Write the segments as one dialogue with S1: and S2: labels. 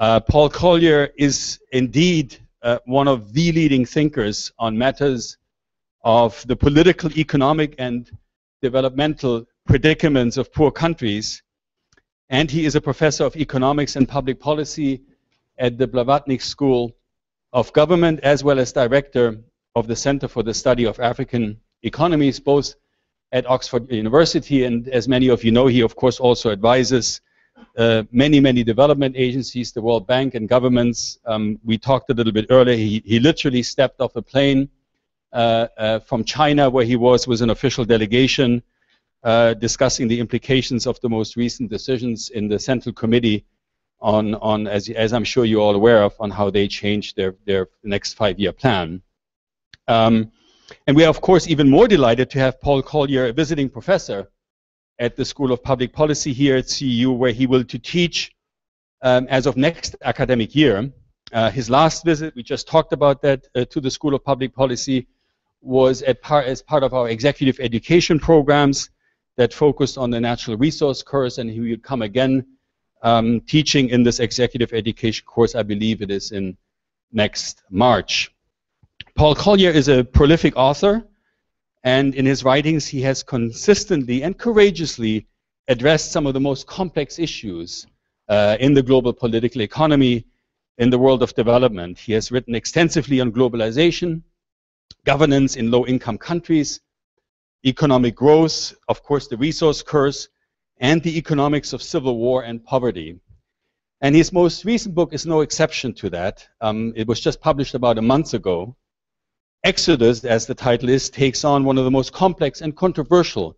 S1: Uh, Paul Collier is indeed uh, one of the leading thinkers on matters of the political, economic, and developmental predicaments of poor countries. And he is a professor of economics and public policy at the Blavatnik School of Government, as well as director of the Center for the Study of African Economies, both at Oxford University. And as many of you know, he, of course, also advises uh, many, many development agencies, the World Bank and governments. Um, we talked a little bit earlier. He, he literally stepped off a plane uh, uh, from China, where he was with an official delegation uh, discussing the implications of the most recent decisions in the Central Committee on, on as, as I'm sure you're all aware of, on how they changed their, their next five-year plan. Um, and we are, of course, even more delighted to have Paul Collier, a visiting professor at the School of Public Policy here at CEU, where he will to teach um, as of next academic year. Uh, his last visit, we just talked about that, uh, to the School of Public Policy was par as part of our executive education programs that focused on the natural resource course, and he will come again um, teaching in this executive education course. I believe it is in next March. Paul Collier is a prolific author, and in his writings, he has consistently and courageously addressed some of the most complex issues uh, in the global political economy, in the world of development. He has written extensively on globalization, governance in low income countries, economic growth, of course, the resource curse, and the economics of civil war and poverty. And his most recent book is no exception to that. Um, it was just published about a month ago. Exodus, as the title is, takes on one of the most complex and controversial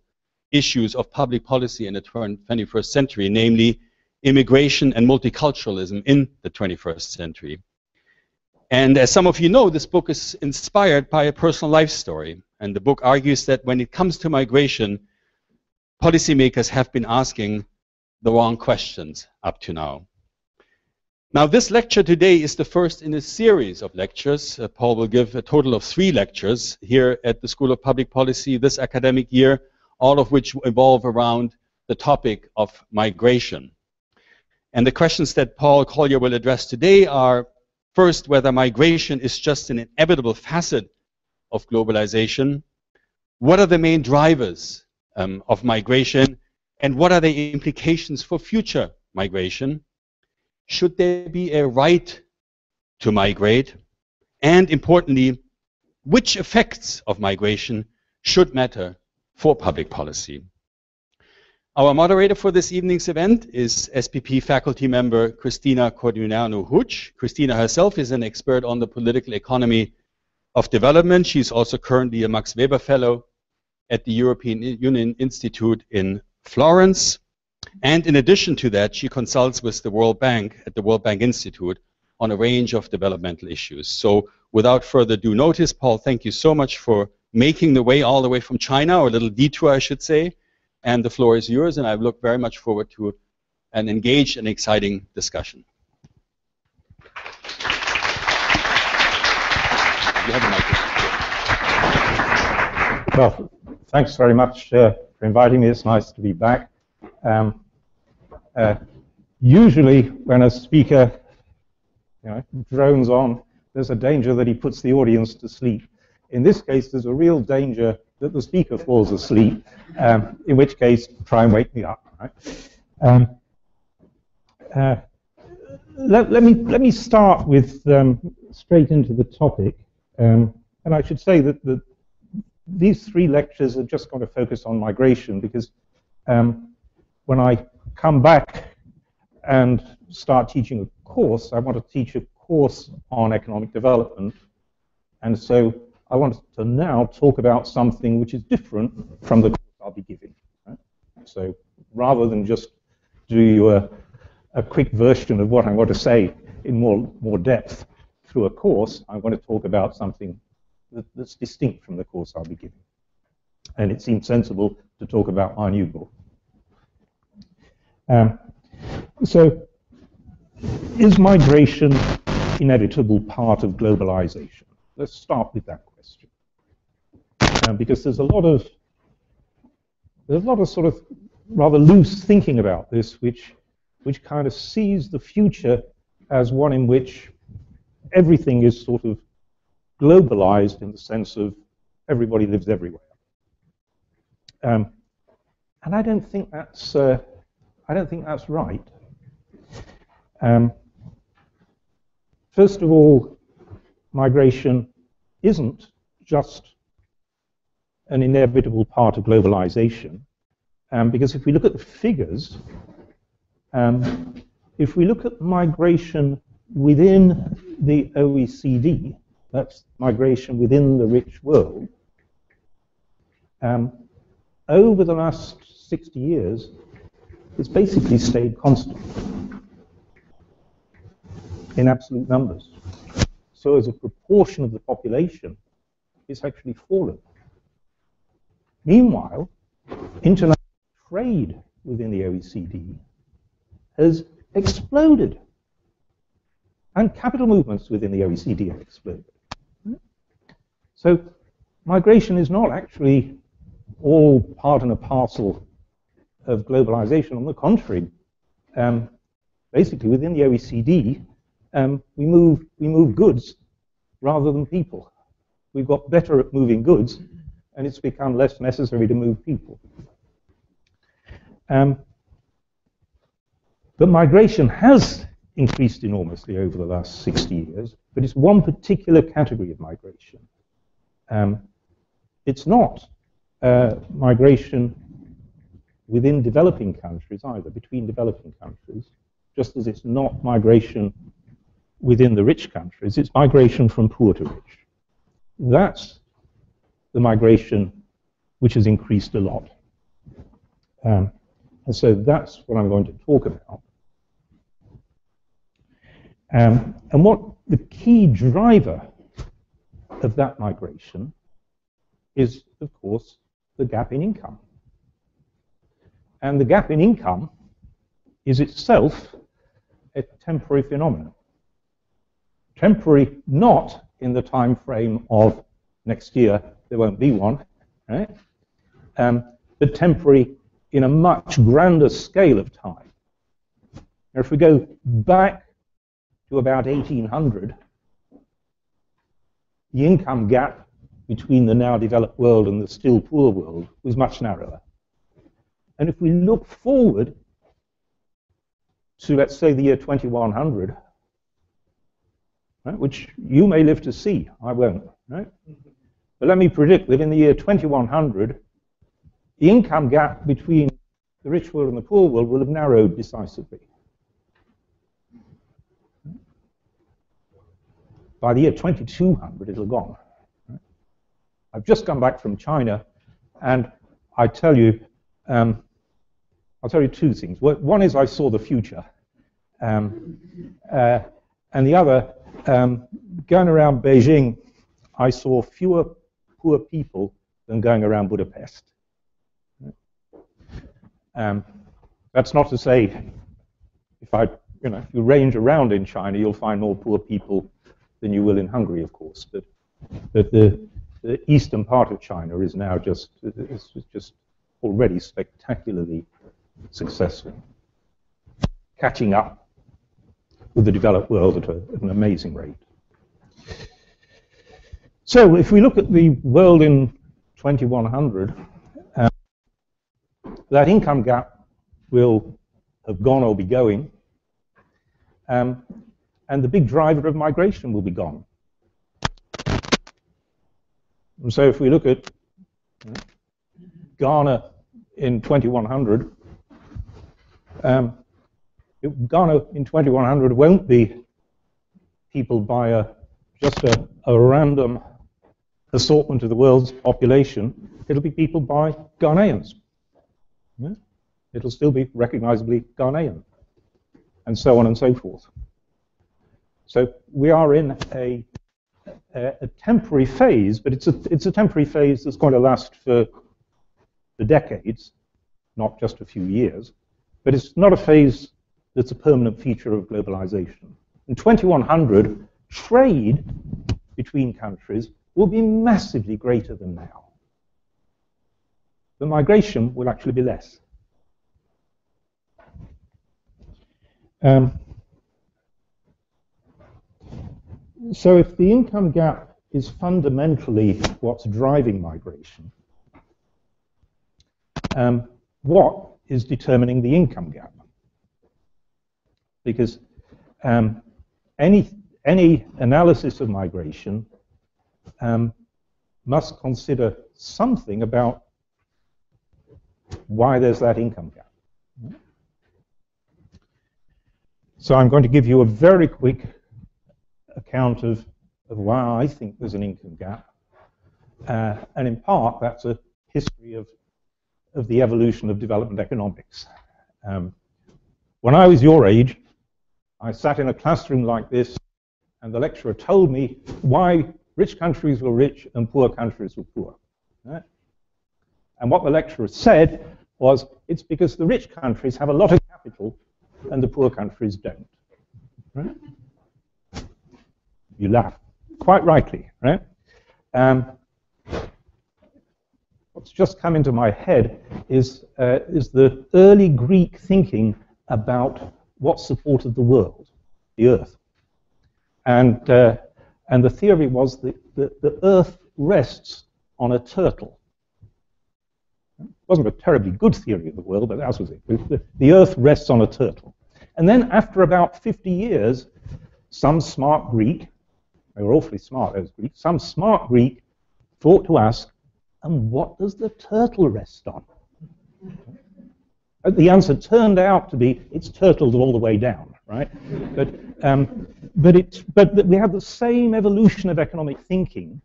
S1: issues of public policy in the 21st century, namely immigration and multiculturalism in the 21st century. And as some of you know, this book is inspired by a personal life story. And the book argues that when it comes to migration, policymakers have been asking the wrong questions up to now. Now, this lecture today is the first in a series of lectures. Uh, Paul will give a total of three lectures here at the School of Public Policy this academic year, all of which evolve around the topic of migration. And the questions that Paul Collier will address today are first, whether migration is just an inevitable facet of globalization, what are the main drivers um, of migration, and what are the implications for future migration? Should there be a right to migrate? And importantly, which effects of migration should matter for public policy? Our moderator for this evening's event is SPP faculty member Christina Corduniano Huch. Cristina herself is an expert on the political economy of development. She's also currently a Max Weber Fellow at the European Union Institute in Florence. And in addition to that, she consults with the World Bank at the World Bank Institute on a range of developmental issues. So without further due notice, Paul, thank you so much for making the way all the way from China, or a little detour, I should say. And the floor is yours, and I look very much forward to an engaged and exciting discussion.
S2: Well, thanks very much uh, for inviting me. It's nice to be back. Um, uh, usually, when a speaker you know, drones on, there's a danger that he puts the audience to sleep. In this case, there's a real danger that the speaker falls asleep, um, in which case, try and wake me up. Right? Um, uh, let, let, me, let me start with um, straight into the topic. Um, and I should say that the, these three lectures are just going to focus on migration because um, when I come back and start teaching a course, I want to teach a course on economic development. And so I want to now talk about something which is different from the course I'll be giving. Right? So rather than just do you a, a quick version of what I want to say in more, more depth through a course, I want to talk about something that, that's distinct from the course I'll be giving. And it seems sensible to talk about my new book. Um, so, is migration inevitable part of globalization? Let's start with that question, um, because there's a lot of there's a lot of sort of rather loose thinking about this, which which kind of sees the future as one in which everything is sort of globalized in the sense of everybody lives everywhere. Um, and I don't think that's uh, I don't think that's right. Um, first of all, migration isn't just an inevitable part of globalization, um, because if we look at the figures, um, if we look at migration within the OECD, that's migration within the rich world, um, over the last 60 years, it's basically stayed constant in absolute numbers. So as a proportion of the population, it's actually fallen. Meanwhile, international trade within the OECD has exploded. And capital movements within the OECD have exploded. So migration is not actually all part and a parcel of globalization. On the contrary, um, basically within the OECD, um, we move we move goods rather than people. We've got better at moving goods, and it's become less necessary to move people. Um, but migration has increased enormously over the last 60 years, but it's one particular category of migration. Um, it's not uh, migration within developing countries either, between developing countries, just as it's not migration within the rich countries, it's migration from poor to rich. That's the migration which has increased a lot. Um, and so that's what I'm going to talk about. Um, and what the key driver of that migration is, of course, the gap in income. And the gap in income is itself a temporary phenomenon. Temporary not in the time frame of next year, there won't be one, right? Um, but temporary in a much grander scale of time. Now, if we go back to about 1800, the income gap between the now developed world and the still poor world was much narrower. And if we look forward to, let's say, the year 2100, right, which you may live to see, I won't, right? But let me predict that in the year 2100, the income gap between the rich world and the poor world will have narrowed decisively. By the year 2200, it'll gone. I've just come back from China, and I tell you, um, I'll tell you two things. One is I saw the future, um, uh, and the other, um, going around Beijing, I saw fewer poor people than going around Budapest. Um, that's not to say if I, you know, if you range around in China, you'll find more poor people than you will in Hungary, of course. But, but the, the eastern part of China is now just, just already spectacularly successful, catching up with the developed world at, a, at an amazing rate. So if we look at the world in 2100, um, that income gap will have gone or be going, um, and the big driver of migration will be gone. And so if we look at Ghana in 2100, um, Ghana in 2100 won't be people by a, just a, a random assortment of the world's population. It'll be people by Ghanaians. Yeah? It'll still be recognizably Ghanaian, and so on and so forth. So we are in a, a, a temporary phase, but it's a, it's a temporary phase that's going to last for, for decades, not just a few years. But it's not a phase that's a permanent feature of globalization. In 2100, trade between countries will be massively greater than now. The migration will actually be less. Um, so if the income gap is fundamentally what's driving migration, um, what is determining the income gap? Because um, any, any analysis of migration um, must consider something about why there's that income gap. So I'm going to give you a very quick account of, of why I think there's an income gap. Uh, and in part, that's a history of, of the evolution of development economics. Um, when I was your age, I sat in a classroom like this, and the lecturer told me why rich countries were rich and poor countries were poor. Right? And what the lecturer said was, it's because the rich countries have a lot of capital and the poor countries don't. Right? You laugh, quite rightly, right? Um, what's just come into my head is, uh, is the early Greek thinking about what supported the world, the earth. And, uh, and the theory was that the, the earth rests on a turtle. It wasn't a terribly good theory of the world, but that was it. The, the earth rests on a turtle. And then after about 50 years, some smart Greek, they were awfully smart, those Greeks, some smart Greek thought to ask, and what does the turtle rest on? The answer turned out to be it's turtled all the way down, right? But, um, but, but we have the same evolution of economic thinking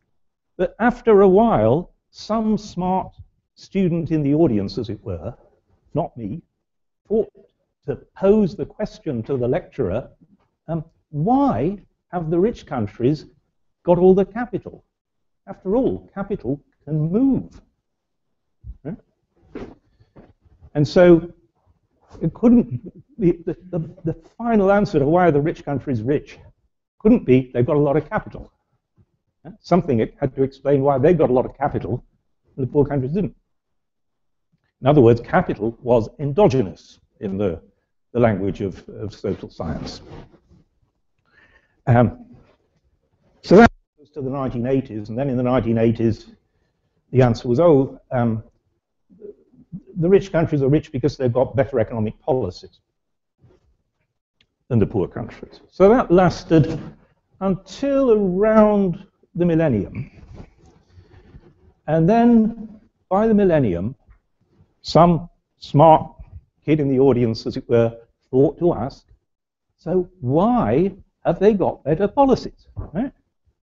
S2: that after a while, some smart student in the audience, as it were, not me, thought to pose the question to the lecturer, um, why have the rich countries got all the capital? After all, capital can move. Right? And so it couldn't, the, the, the, final answer to why the rich countries rich couldn't be they've got a lot of capital. Something it had to explain why they got a lot of capital and the poor countries didn't. In other words, capital was endogenous in the, the language of, of social science. Um, so that goes to the 1980s, and then in the 1980s, the answer was, oh, um, the rich countries are rich because they've got better economic policies than the poor countries. So that lasted until around the millennium. And then by the millennium, some smart kid in the audience, as it were, thought to ask, so why have they got better policies? Right?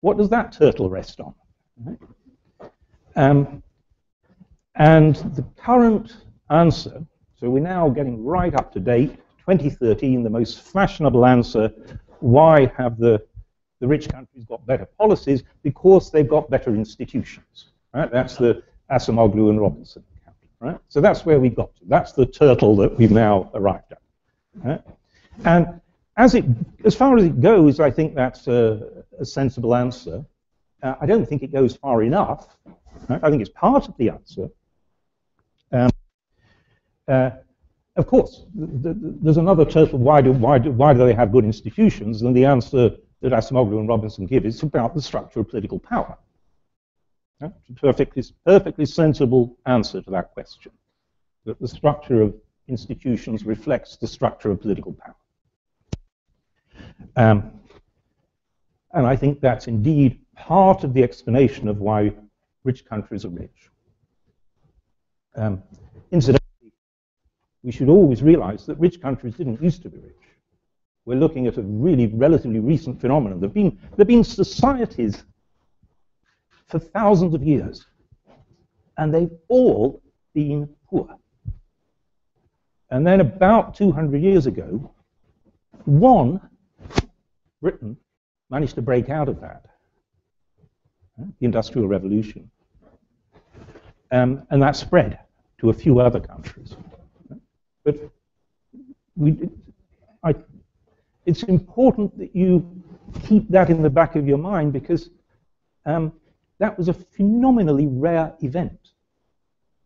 S2: What does that turtle rest on? Right? Um, and the current answer, so we're now getting right up to date, 2013, the most fashionable answer, why have the, the rich countries got better policies? Because they've got better institutions. Right? That's the Acemoglu and Robinson account. Right? So that's where we got to. That's the turtle that we've now arrived at. Right? And as, it, as far as it goes, I think that's a, a sensible answer. Uh, I don't think it goes far enough. Right? I think it's part of the answer. Um, uh, of course, th th there's another total, why do, why, do, why do they have good institutions? And the answer that Acemoglu and Robinson give is about the structure of political power. Yeah? Perfectly, perfectly sensible answer to that question. That the structure of institutions reflects the structure of political power. Um, and I think that's indeed part of the explanation of why rich countries are rich. Um, incidentally, we should always realize that rich countries didn't used to be rich. We're looking at a really relatively recent phenomenon. There have been, there have been societies for thousands of years, and they've all been poor. And then about 200 years ago, one, Britain, managed to break out of that, the Industrial Revolution. Um, and that spread to a few other countries. But we, I, it's important that you keep that in the back of your mind because um, that was a phenomenally rare event.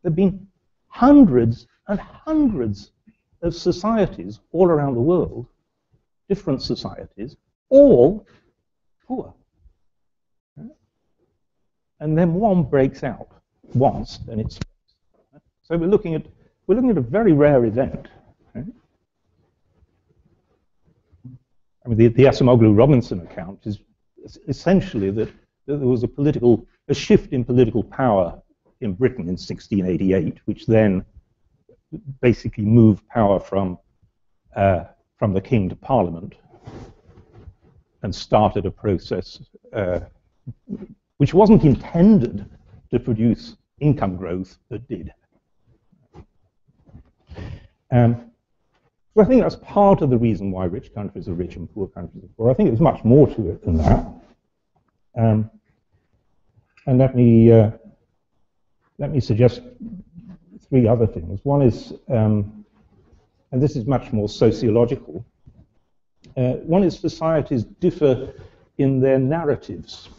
S2: There have been hundreds and hundreds of societies all around the world, different societies, all poor. and then one breaks out once, and it's so we're looking at we're looking at a very rare event. Right? I mean, the, the Acemoglu-Robinson account is essentially that, that there was a political a shift in political power in Britain in 1688, which then basically moved power from uh, from the king to parliament and started a process uh, which wasn't intended to produce income growth, but did. Um, so I think that's part of the reason why rich countries are rich and poor countries are poor. I think there's much more to it than that. Um, and let me uh, let me suggest three other things. One is, um, and this is much more sociological. Uh, one is societies differ in their narratives.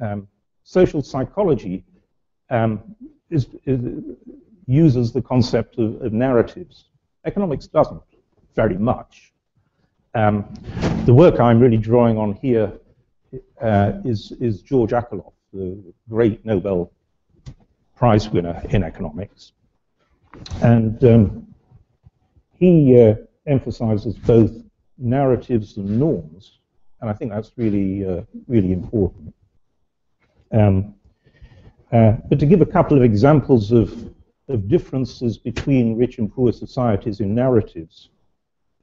S2: Um, social psychology um, is, is, uses the concept of, of, narratives. Economics doesn't very much. Um, the work I'm really drawing on here uh, is, is George Akerlof, the great Nobel Prize winner in economics. And um, he uh, emphasizes both narratives and norms, and I think that's really, uh, really important. Um, uh, but to give a couple of examples of, of differences between rich and poor societies in narratives,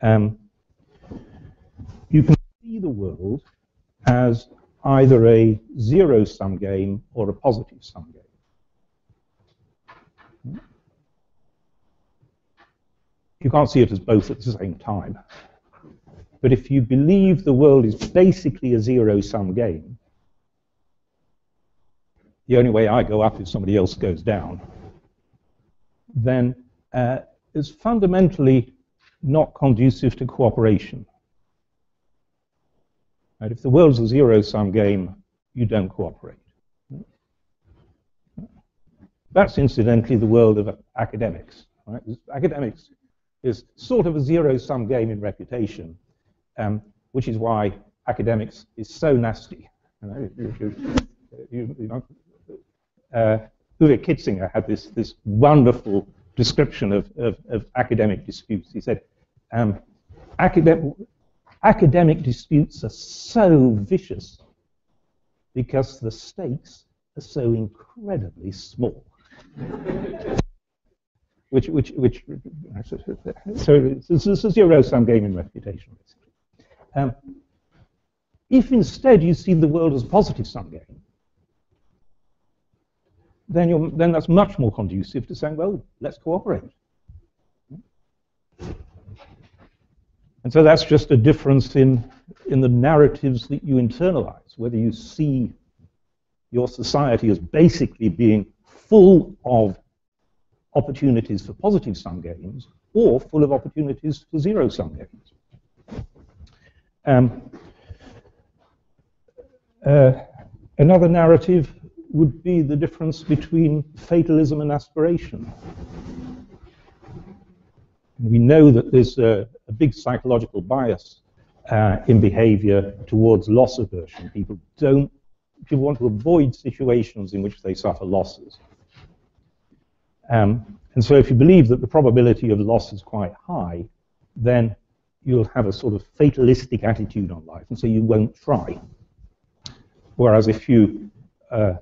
S2: um, you can see the world as either a zero-sum game or a positive-sum game. You can't see it as both at the same time. But if you believe the world is basically a zero-sum game, the only way I go up is somebody else goes down, then uh, it's fundamentally not conducive to cooperation. Right? If the world's a zero-sum game, you don't cooperate. That's incidentally the world of academics. Right? Academics is sort of a zero-sum game in reputation, um, which is why academics is so nasty. You know, you, you, you uh, Uwe Kitzinger had this, this wonderful description of, of, of academic disputes. He said, um, academic, academic disputes are so vicious because the stakes are so incredibly small. which, which, which, so this is a zero-sum game in reputation, basically. Um, if instead you see the world as a positive-sum game, then, then that's much more conducive to saying, well, let's cooperate. And so that's just a difference in, in the narratives that you internalize, whether you see your society as basically being full of opportunities for positive sum games or full of opportunities for zero sum games. Um, uh, another narrative would be the difference between fatalism and aspiration. We know that there's a, a big psychological bias uh, in behavior towards loss aversion. People don't, people want to avoid situations in which they suffer losses. Um, and so if you believe that the probability of loss is quite high, then you'll have a sort of fatalistic attitude on life, and so you won't try. Whereas if you uh,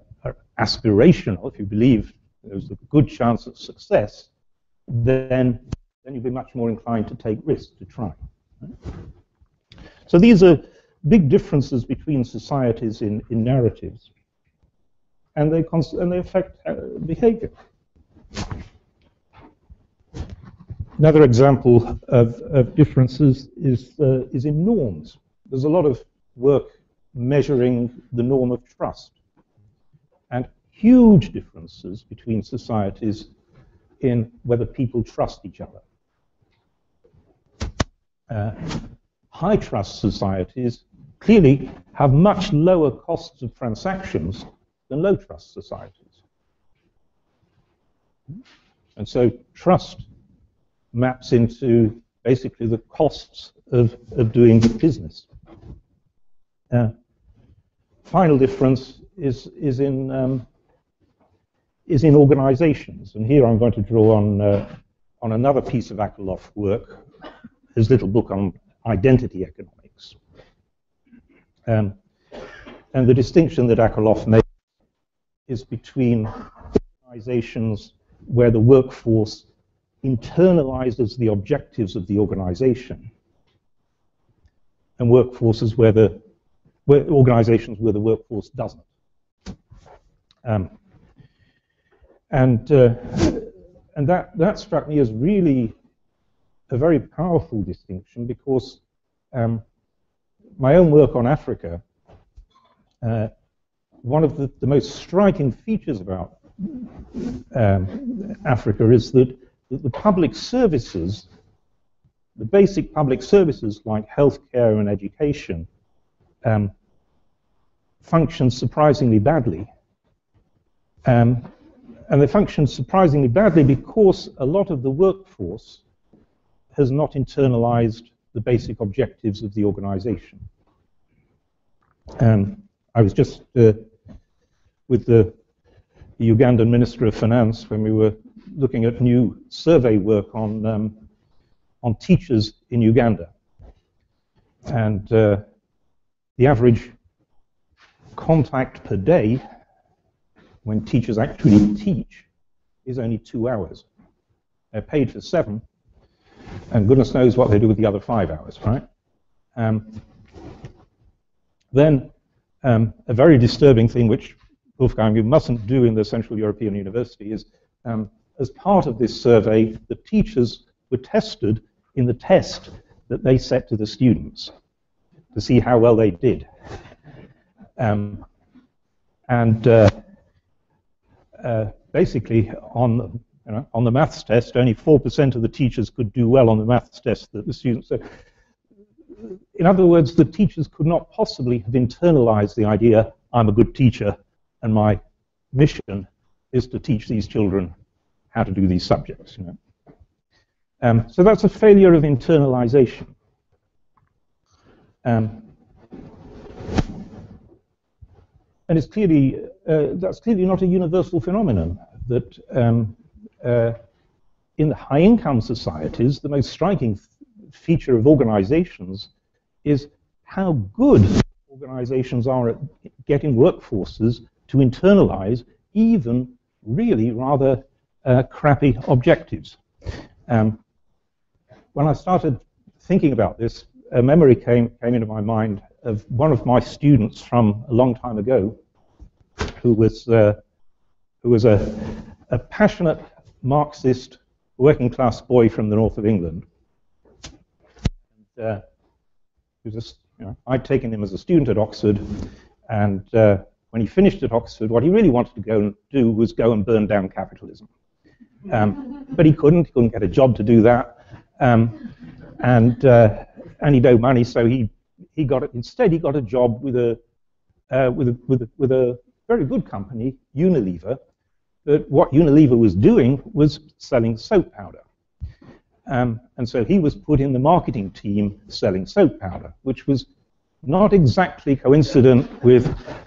S2: aspirational, if you believe there's a good chance of success, then, then you'll be much more inclined to take risks, to try. Right? So these are big differences between societies in, in narratives, and they, and they affect uh, behavior. Another example of, of differences is, uh, is in norms. There's a lot of work measuring the norm of trust huge differences between societies in whether people trust each other. Uh, high trust societies clearly have much lower costs of transactions than low trust societies. And so trust maps into basically the costs of, of doing business. Uh, final difference is, is, in, um, is in organizations. And here I'm going to draw on, uh, on another piece of Akerlof work, his little book on identity economics. Um, and the distinction that Akerlof makes is between organizations where the workforce internalizes the objectives of the organization and workforces where the where organizations where the workforce doesn't. Um, and uh, and that that struck me as really a very powerful distinction because um, my own work on Africa, uh, one of the, the, most striking features about um, Africa is that, the public services, the basic public services like healthcare and education, um, function surprisingly badly. Um, and they function surprisingly badly because a lot of the workforce has not internalized the basic objectives of the organization. I was just uh, with the, the, Ugandan Minister of Finance when we were looking at new survey work on, um, on teachers in Uganda. And uh, the average contact per day when teachers actually teach is only two hours. They're paid for seven, and goodness knows what they do with the other five hours, right? Um, then um, a very disturbing thing, which Wolfgang, you mustn't do in the Central European University, is um, as part of this survey, the teachers were tested in the test that they set to the students to see how well they did. Um, and uh, uh, basically, on you know, on the maths test, only 4% of the teachers could do well on the maths test that the students. So, in other words, the teachers could not possibly have internalized the idea, I'm a good teacher, and my mission is to teach these children how to do these subjects. You know? Um, so that's a failure of internalization. Um, and it's clearly, uh, that's clearly not a universal phenomenon that um, uh, in the high-income societies, the most striking feature of organizations is how good organizations are at getting workforces to internalize even really rather uh, crappy objectives. Um, when I started thinking about this, a memory came, came into my mind of one of my students from a long time ago who was, uh, who was a, a passionate Marxist working class boy from the north of England. And, uh, was a, you know, I'd taken him as a student at Oxford, and uh, when he finished at Oxford, what he really wanted to go and do was go and burn down capitalism. Um, but he couldn't, he couldn't get a job to do that. Um, and, uh, and he owed money, so he, he got it. Instead, he got a job with a, uh, with, a, with, a, with a very good company, Unilever, that what Unilever was doing was selling soap powder. Um, and so he was put in the marketing team selling soap powder, which was not exactly coincident with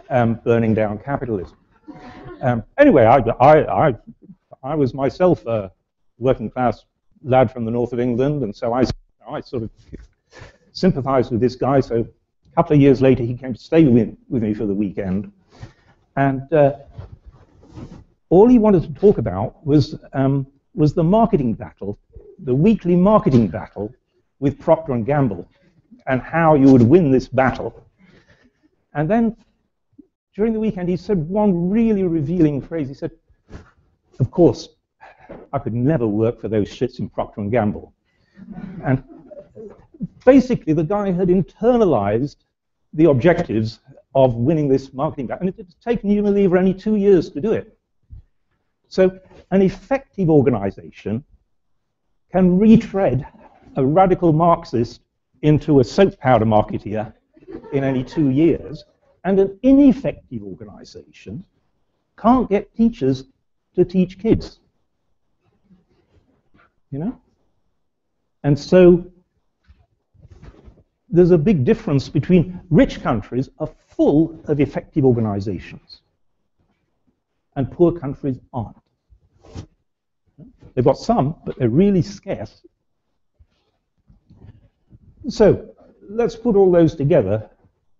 S2: um, burning down capitalism. Um, anyway, I, I, I, I, was myself a working class lad from the north of England, and so I, I sort of sympathized with this guy. So a couple of years later, he came to stay with, with me for the weekend. And uh, all he wanted to talk about was, um, was the marketing battle, the weekly marketing battle with Procter & Gamble and how you would win this battle. And then during the weekend, he said one really revealing phrase. He said, of course, I could never work for those shits in Procter & Gamble. And basically, the guy had internalized the objectives of winning this marketing battle. And it had taken Unilever only two years to do it. So an effective organization can retread a radical Marxist into a soap powder marketeer in only two years, and an ineffective organization can't get teachers to teach kids. You know? And so there's a big difference between rich countries are full of effective organizations. and poor countries aren't. They've got some, but they're really scarce. So let's put all those together.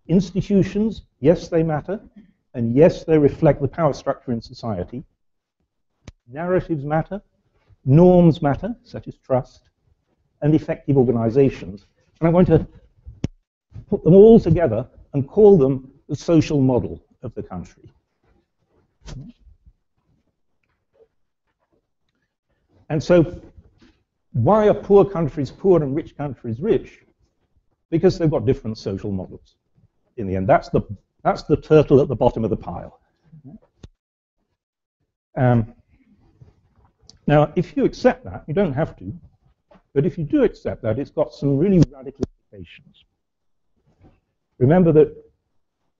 S2: Institutions, yes, they matter, and yes, they reflect the power structure in society. Narratives matter, norms matter, such as trust, and effective organizations. And I'm going to put them all together and call them the social model of the country. And so, why are poor countries poor and rich countries rich? Because they've got different social models. In the end, that's the that's the turtle at the bottom of the pile. Um, now, if you accept that, you don't have to, but if you do accept that, it's got some really radical implications. Remember that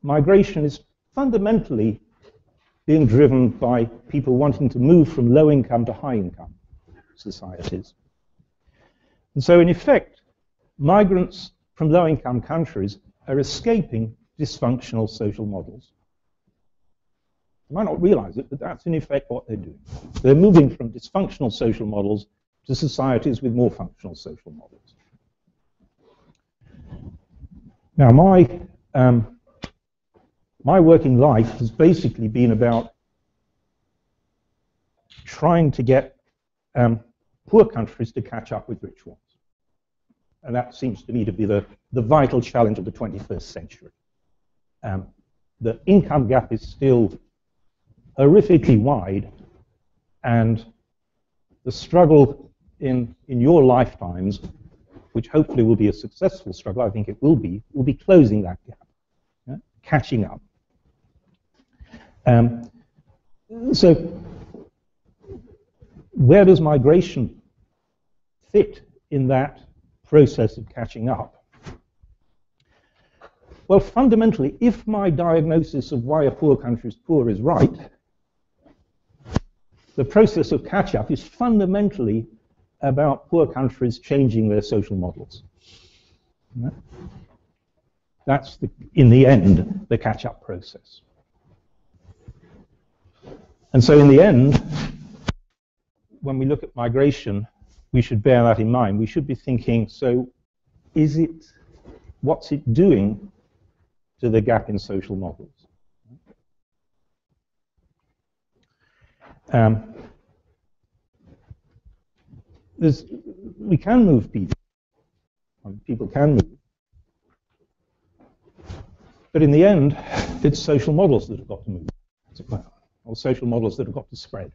S2: migration is fundamentally being driven by people wanting to move from low income to high income societies. And so, in effect, migrants from low income countries are escaping dysfunctional social models. You might not realize it, but that's in effect what they're doing. They're moving from dysfunctional social models to societies with more functional social models. Now, my, um, my working life has basically been about trying to get um, poor countries to catch up with rich ones. And that seems to me to be the, the vital challenge of the 21st century. Um, the income gap is still horrifically wide, and the struggle in, in your lifetimes, which hopefully will be a successful struggle, I think it will be, will be closing that gap, yeah? catching up. Um, so, where does migration fit in that process of catching up? Well, fundamentally, if my diagnosis of why a poor country is poor is right, the process of catch up is fundamentally about poor countries changing their social models. That's, the, in the end, the catch up process. And so, in the end, when we look at migration, we should bear that in mind. We should be thinking so, is it, what's it doing to the gap in social models? Um, we can move people. People can move. But in the end, it's social models that have got to move, or social models that have got to spread.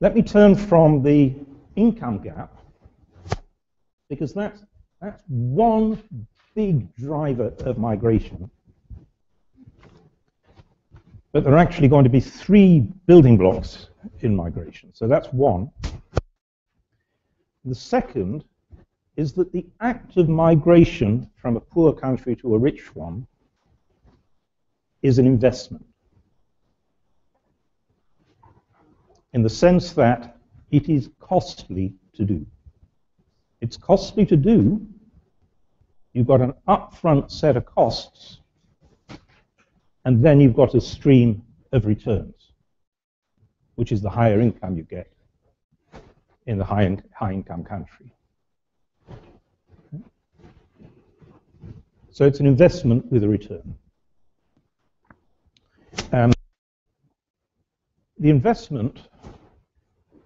S2: Let me turn from the income gap, because that's, that's one big driver of migration but there are actually going to be three building blocks in migration. So that's one. The second is that the act of migration from a poor country to a rich one is an investment. In the sense that it is costly to do. It's costly to do. You've got an upfront set of costs and then you've got a stream of returns, which is the higher income you get in the high, in, high income country. So it's an investment with a return. Um, the investment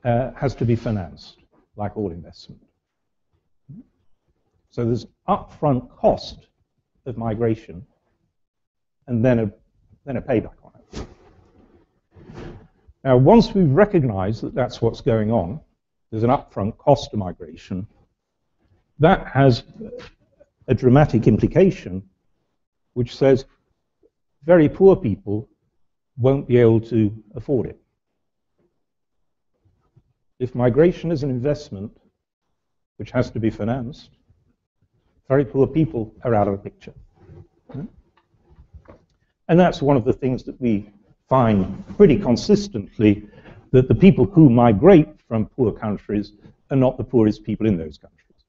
S2: uh, has to be financed, like all investment. So there's upfront cost of migration and then a then a payback on it. Now, once we've recognized that that's what's going on, there's an upfront cost to migration, that has a dramatic implication which says very poor people won't be able to afford it. If migration is an investment which has to be financed, very poor people are out of the picture. Hmm? And that's one of the things that we find pretty consistently that the people who migrate from poor countries are not the poorest people in those countries.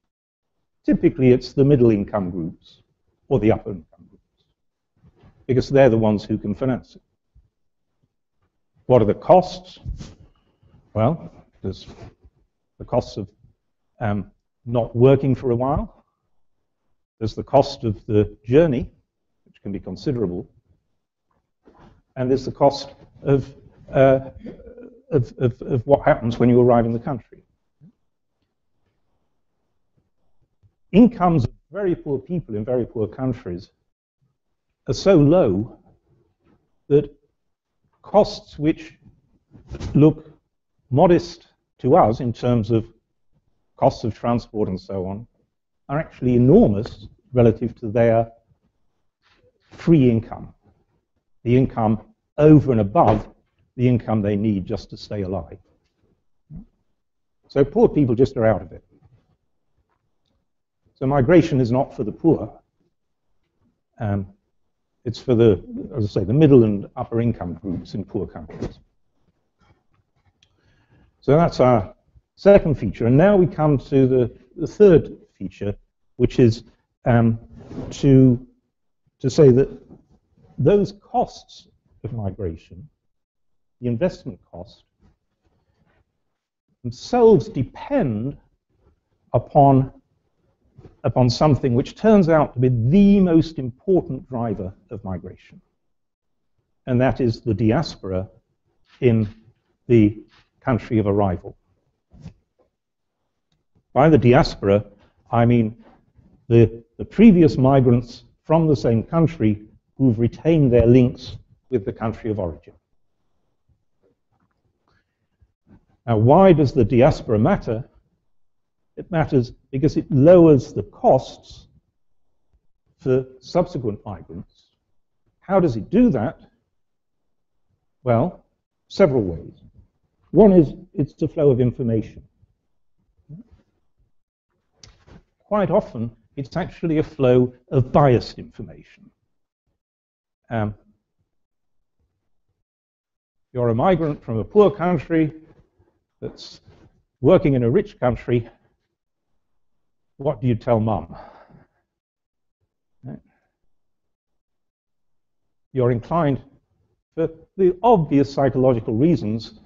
S2: Typically, it's the middle income groups or the upper income groups. because they're the ones who can finance it. What are the costs? Well, there's the costs of um, not working for a while. There's the cost of the journey, which can be considerable. And there's the cost of, uh, of, of, of what happens when you arrive in the country. Incomes of very poor people in very poor countries are so low that costs which look modest to us in terms of costs of transport and so on are actually enormous relative to their free income, the income over and above the income they need just to stay alive. So poor people just are out of it. So migration is not for the poor. Um, it's for the, as I say, the middle and upper income groups in poor countries. So that's our second feature. And now we come to the, the third feature, which is um, to, to say that those costs of migration, the investment cost, themselves depend upon upon something which turns out to be the most important driver of migration. And that is the diaspora in the country of arrival. By the diaspora, I mean the, the previous migrants from the same country who've retained their links with the country of origin. Now, why does the diaspora matter? It matters because it lowers the costs for subsequent migrants. How does it do that? Well, several ways. One is it's the flow of information. Quite often, it's actually a flow of biased information. Um, you're a migrant from a poor country that's working in a rich country, what do you tell mum? You're inclined, for the obvious psychological reasons,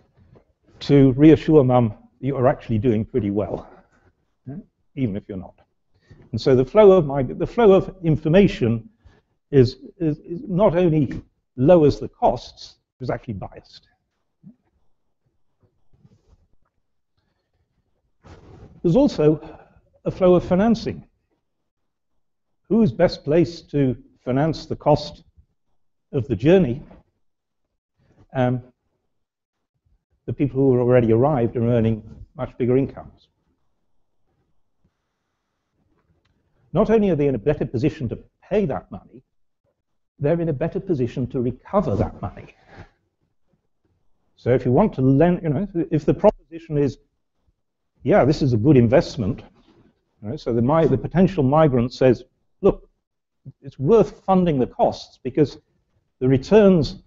S2: to reassure mum you are actually doing pretty well, even if you're not. And so the flow of my, the flow of information is, is, is not only lowers the costs, it's actually biased. There's also a flow of financing. Who's best placed to finance the cost of the journey? Um, the people who have already arrived are earning much bigger incomes. Not only are they in a better position to pay that money, they're in a better position to recover that money. So if you want to lend, you know, if the proposition is, yeah, this is a good investment? So the, the potential migrant says, look, it's worth funding the costs because the returns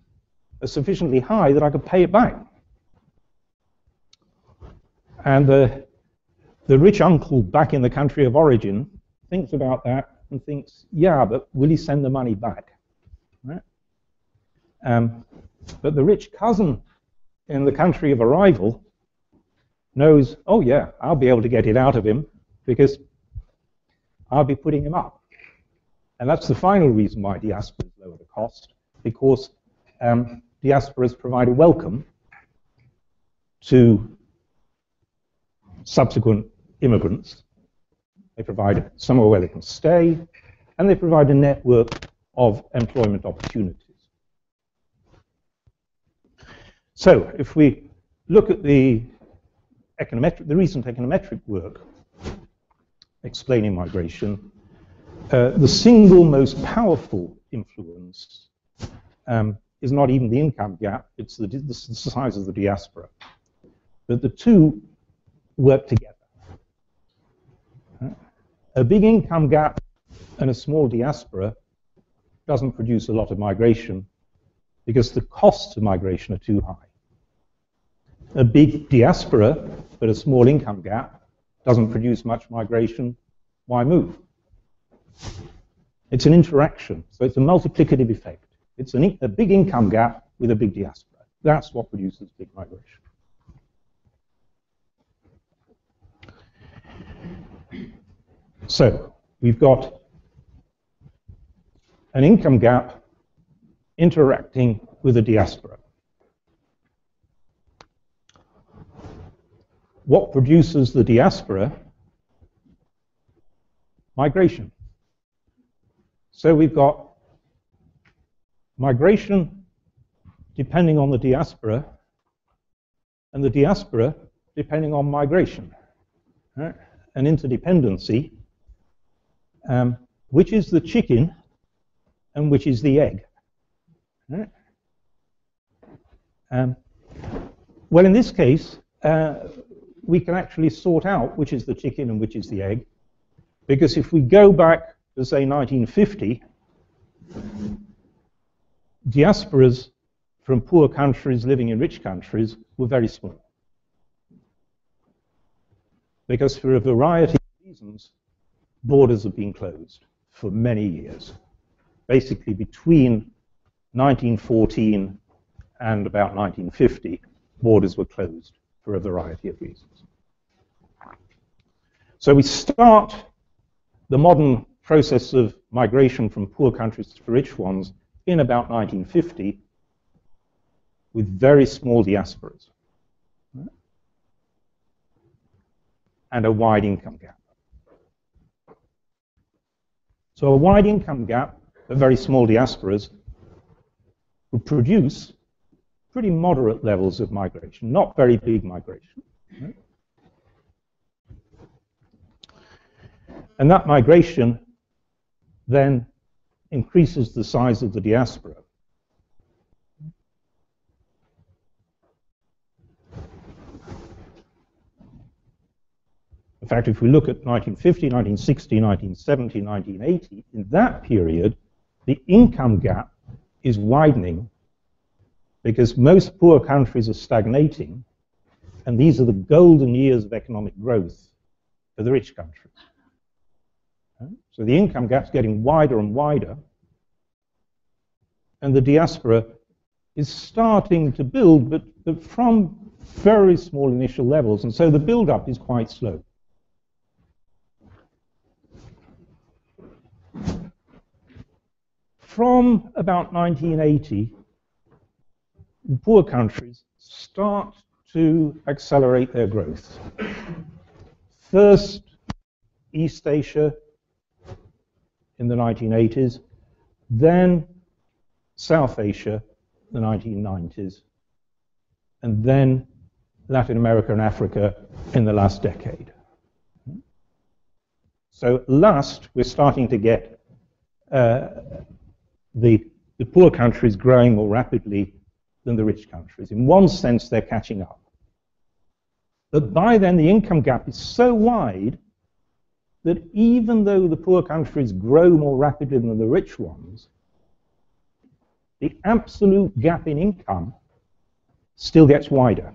S2: are sufficiently high that I could pay it back. And the, the rich uncle back in the country of origin thinks about that and thinks, yeah, but will he send the money back? Um, but the rich cousin in the country of arrival knows, oh yeah, I'll be able to get it out of him because I'll be putting him up. And that's the final reason why diasporas lower the cost, because um, diasporas provide a welcome to subsequent immigrants. They provide somewhere where they can stay, and they provide a network of employment opportunities. So if we look at the, econometric, the recent econometric work explaining migration, uh, the single most powerful influence um, is not even the income gap, it's the, the, size of the diaspora. But the two work together. A big income gap and a small diaspora doesn't produce a lot of migration because the costs of migration are too high. A big diaspora but a small income gap doesn't produce much migration, why move? It's an interaction, so it's a multiplicative effect. It's an, a big income gap with a big diaspora. That's what produces big migration. So we've got an income gap interacting with a diaspora. What produces the diaspora? Migration. So we've got migration depending on the diaspora, and the diaspora depending on migration. Right? An interdependency, um, which is the chicken and which is the egg. Right? Um, well, in this case, uh, we can actually sort out which is the chicken and which is the egg, because if we go back to, say, 1950, diasporas from poor countries living in rich countries were very small. Because for a variety of reasons, borders have been closed for many years. Basically, between 1914 and about 1950, borders were closed for a variety of reasons. So we start the modern process of migration from poor countries to rich ones in about 1950 with very small diasporas and a wide income gap. So a wide income gap, a very small diasporas, would produce pretty moderate levels of migration, not very big migration. Right? And that migration then increases the size of the diaspora. In fact, if we look at 1950, 1960, 1970, 1980, in that period, the income gap is widening because most poor countries are stagnating, and these are the golden years of economic growth for the rich countries. So the income gap's getting wider and wider, and the diaspora is starting to build, but, but from very small initial levels, and so the build-up is quite slow. From about 1980, the poor countries start to accelerate their growth. First, East Asia, in the 1980s, then South Asia, in the 1990s, and then Latin America and Africa in the last decade. So last, we're starting to get uh, the, the poor countries growing more rapidly than the rich countries. In one sense, they're catching up. But by then, the income gap is so wide that even though the poor countries grow more rapidly than the rich ones, the absolute gap in income still gets wider.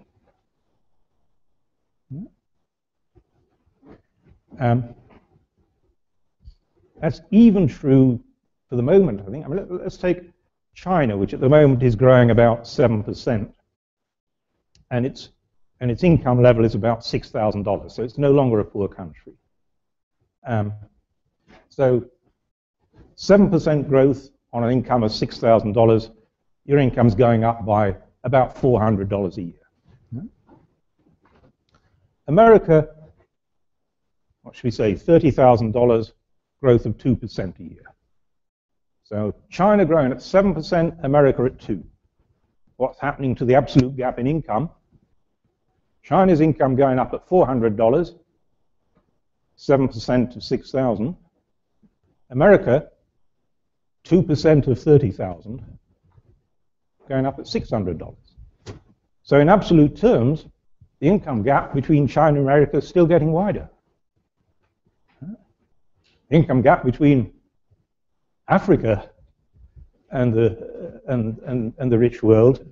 S2: Um, that's even true for the moment, I think. I mean, let, us take China, which at the moment is growing about 7%, and its, and its income level is about $6,000, so it's no longer a poor country. Um, so 7% growth on an income of $6,000, your income's going up by about $400 a year. America, what should we say, $30,000 growth of 2% a year. So China growing at 7%, America at 2 What's happening to the absolute gap in income? China's income going up at $400, 7% of 6,000. America, 2% of 30,000, going up at $600. So in absolute terms, the income gap between China and America is still getting wider. Income gap between Africa and the, and, and, and the rich world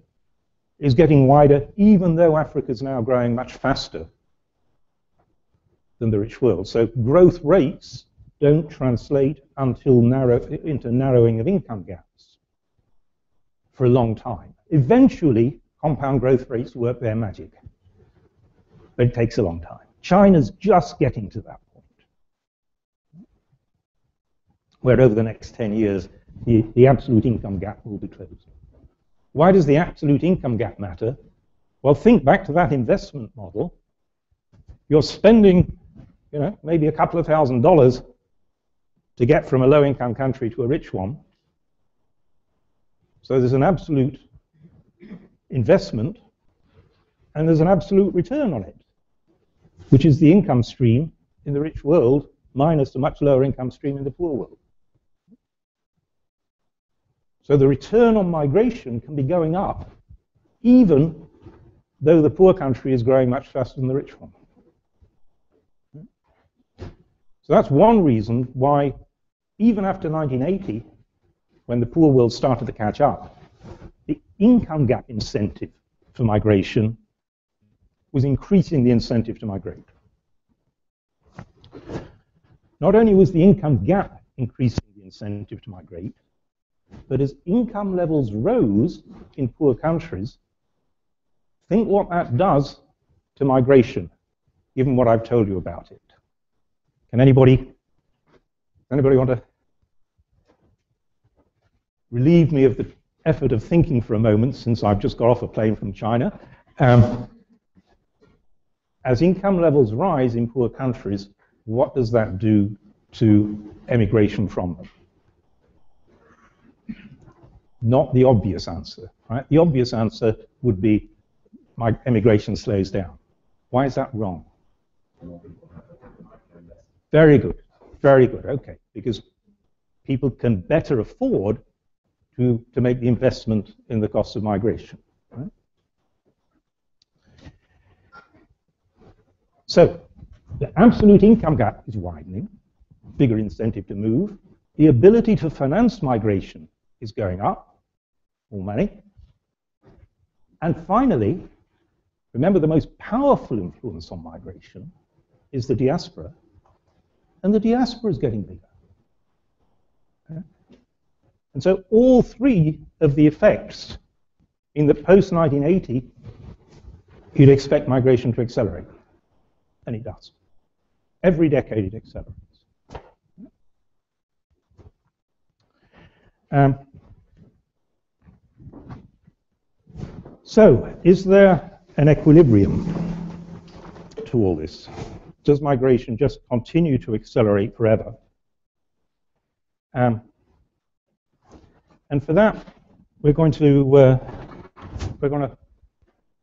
S2: is getting wider, even though Africa is now growing much faster than the rich world. So growth rates don't translate until narrow, into narrowing of income gaps. for a long time. Eventually, compound growth rates work their magic. But it takes a long time. China's just getting to that point, where over the next 10 years, the, the absolute income gap will be closed. Why does the absolute income gap matter? Well, think back to that investment model. You're spending, you know, maybe a couple of thousand dollars to get from a low-income country to a rich one. So there's an absolute investment, and there's an absolute return on it, which is the income stream in the rich world minus a much lower income stream in the poor world. So the return on migration can be going up, even though the poor country is growing much faster than the rich one. So that's one reason why, even after 1980, when the poor world started to catch up, the income gap incentive for migration was increasing the incentive to migrate. Not only was the income gap increasing the incentive to migrate, but as income levels rose in poor countries, think what that does to migration, given what I've told you about it. Can anybody, anybody want to relieve me of the effort of thinking for a moment since I've just got off a plane from China? Um, as income levels rise in poor countries, what does that do to emigration from them? Not the obvious answer. Right? The obvious answer would be my emigration slows down. Why is that wrong? Very good. Very good. Okay. Because people can better afford to, to make the investment in the cost of migration. Right? So the absolute income gap is widening, bigger incentive to move. The ability to finance migration is going up more money. And finally, remember the most powerful influence on migration is the diaspora. And the diaspora is getting bigger. Okay? And so all three of the effects in the post-1980, you'd expect migration to accelerate. And it does. Every decade it accelerates. Um, So, is there an equilibrium to all this? Does migration just continue to accelerate forever? Um, and for that, we're going to uh, we're going to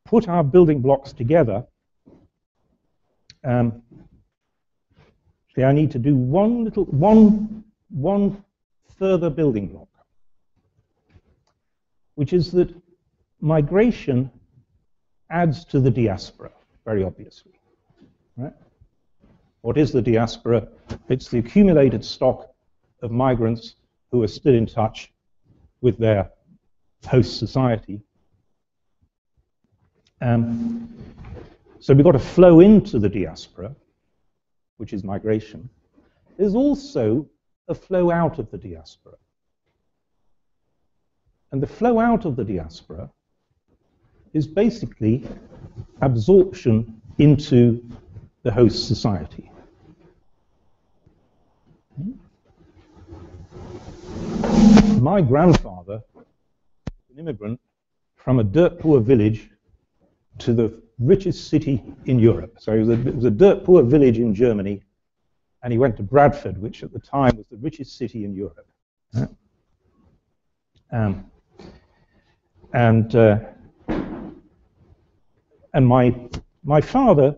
S2: put our building blocks together. Um, see, I need to do one little one one further building block, which is that migration adds to the diaspora, very obviously. Right? What is the diaspora? It's the accumulated stock of migrants who are still in touch with their host society. Um, so we've got to flow into the diaspora, which is migration. There's also a flow out of the diaspora. And the flow out of the diaspora is basically absorption into the host society. My grandfather an immigrant from a dirt poor village to the richest city in Europe. So it was, a, it was a dirt poor village in Germany, and he went to Bradford, which at the time was the richest city in Europe. Um, and uh, and my, my father,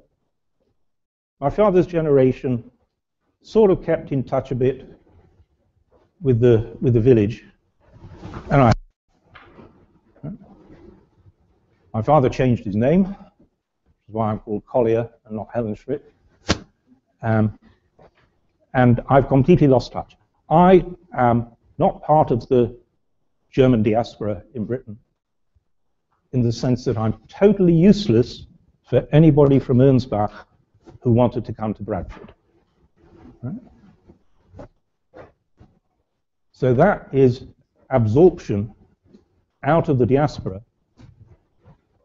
S2: my father's generation sort of kept in touch a bit with the, with the village. And I, my father changed his name, which is why I'm called Collier and not Hellenschmidt. Um, and I've completely lost touch. I am not part of the German diaspora in Britain in the sense that I'm totally useless for anybody from Ernsbach who wanted to come to Bradford. Right? So that is absorption out of the diaspora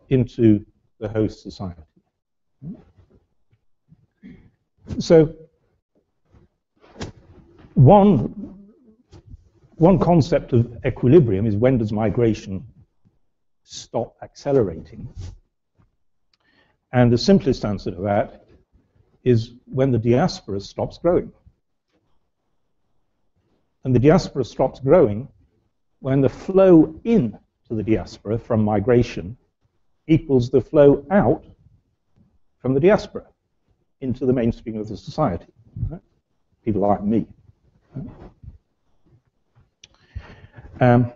S2: into the host society. So one, one concept of equilibrium is when does migration stop accelerating? And the simplest answer to that is when the diaspora stops growing. And the diaspora stops growing when the flow in to the diaspora from migration equals the flow out from the diaspora into the mainstream of the society. Right? People like me. Um,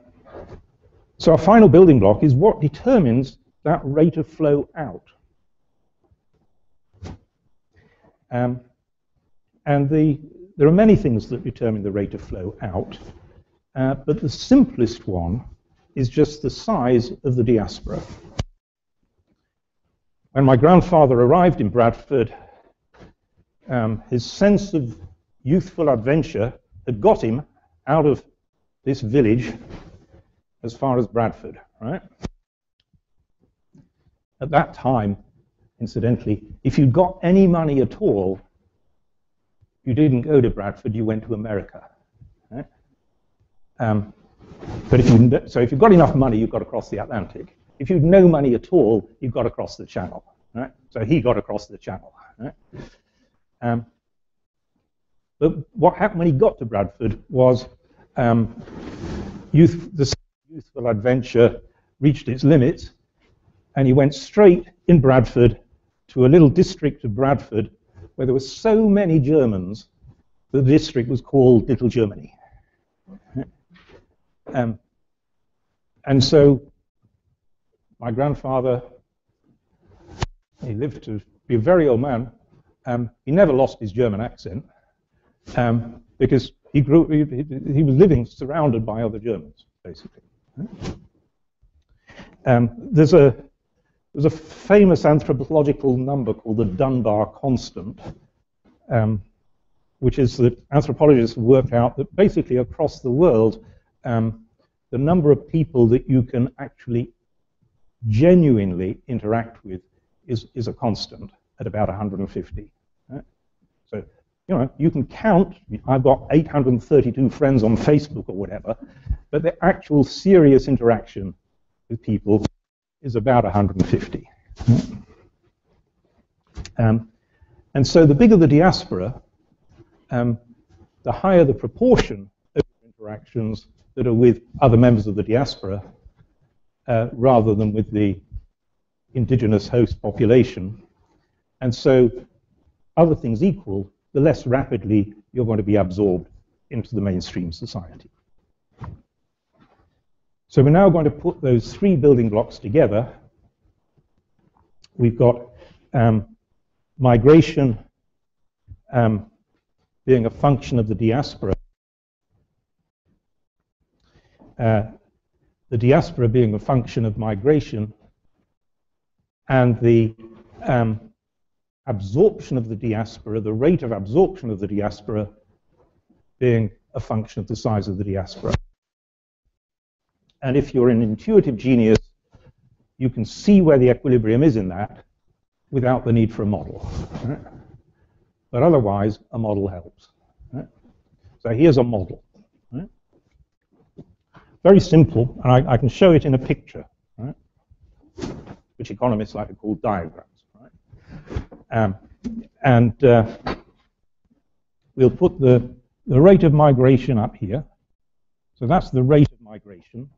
S2: so our final building block is what determines that rate of flow out. Um, and the, there are many things that determine the rate of flow out, uh, but the simplest one is just the size of the diaspora. When my grandfather arrived in Bradford, um, his sense of youthful adventure had got him out of this village as far as Bradford, right? At that time, incidentally, if you got any money at all, you didn't go to Bradford, you went to America. Right? Um, but if you, so if you've got enough money, you've got to cross the Atlantic. If you've no money at all, you've got to cross the channel. Right? So he got across the channel. Right? Um, but what happened when he got to Bradford was um, youth, the youthful adventure reached its limit, and he went straight in Bradford to a little district of Bradford where there were so many Germans, the district was called Little Germany. Um, and so my grandfather, he lived to be a very old man. Um, he never lost his German accent um, because he grew. He, he, was living surrounded by other Germans, basically. Um, there's a there's a famous anthropological number called the Dunbar constant, um, which is that anthropologists worked out that basically across the world, um, the number of people that you can actually genuinely interact with is, is a constant at about 150. You know, you can count, I've got 832 friends on Facebook or whatever, but the actual serious interaction with people is about 150. Um, and so the bigger the diaspora, um, the higher the proportion of interactions that are with other members of the diaspora uh, rather than with the indigenous host population. And so, other things equal, the less rapidly you're going to be absorbed into the mainstream society. So we're now going to put those three building blocks together. We've got um, migration um, being a function of the diaspora, uh, the diaspora being a function of migration, and the um, absorption of the diaspora, the rate of absorption of the diaspora being a function of the size of the diaspora. And if you're an intuitive genius, you can see where the equilibrium is in that without the need for a model. But otherwise, a model helps. So here's a model. Very simple, and I, I, can show it in a picture, which economists like to call diagrams. Um, and uh, we'll put the, the rate of migration up here. So that's the rate of migration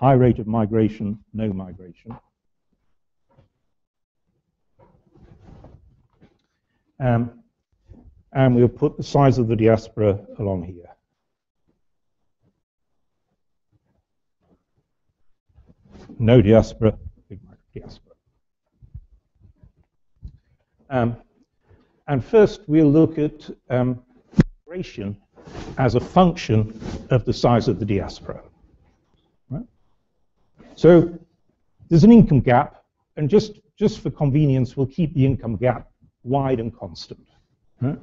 S2: high rate of migration, no migration. Um, and we'll put the size of the diaspora along here. No diaspora, big diaspora. Um, and first we'll look at um, migration as a function of the size of the diaspora. So there's an income gap, and just, just for convenience, we'll keep the income gap wide and constant. Right?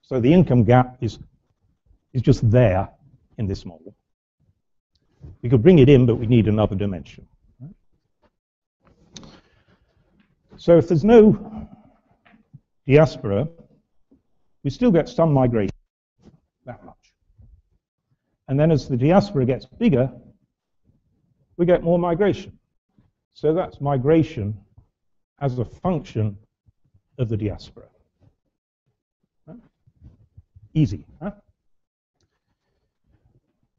S2: So the income gap is, is just there in this model. We could bring it in, but we need another dimension. So if there's no diaspora, we still get some migration, that much. And then as the diaspora gets bigger, we get more migration. So that's migration as a function of the diaspora. Huh? Easy, huh?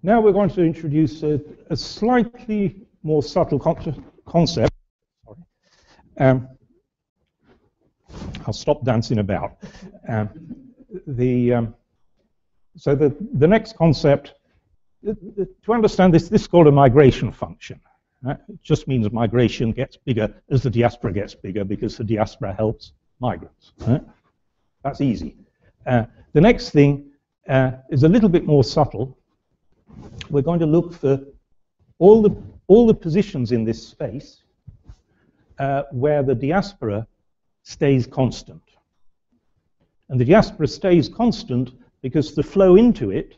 S2: Now we're going to introduce a, a slightly more subtle con concept. Um, I'll stop dancing about. Um, the, um, so the, the next concept, to understand this, this is called a migration function. Right? It just means migration gets bigger as the diaspora gets bigger because the diaspora helps migrants. Right? That's easy. Uh, the next thing uh, is a little bit more subtle, we're going to look for all the, all the positions in this space uh, where the diaspora stays constant. And the diaspora stays constant because the flow into it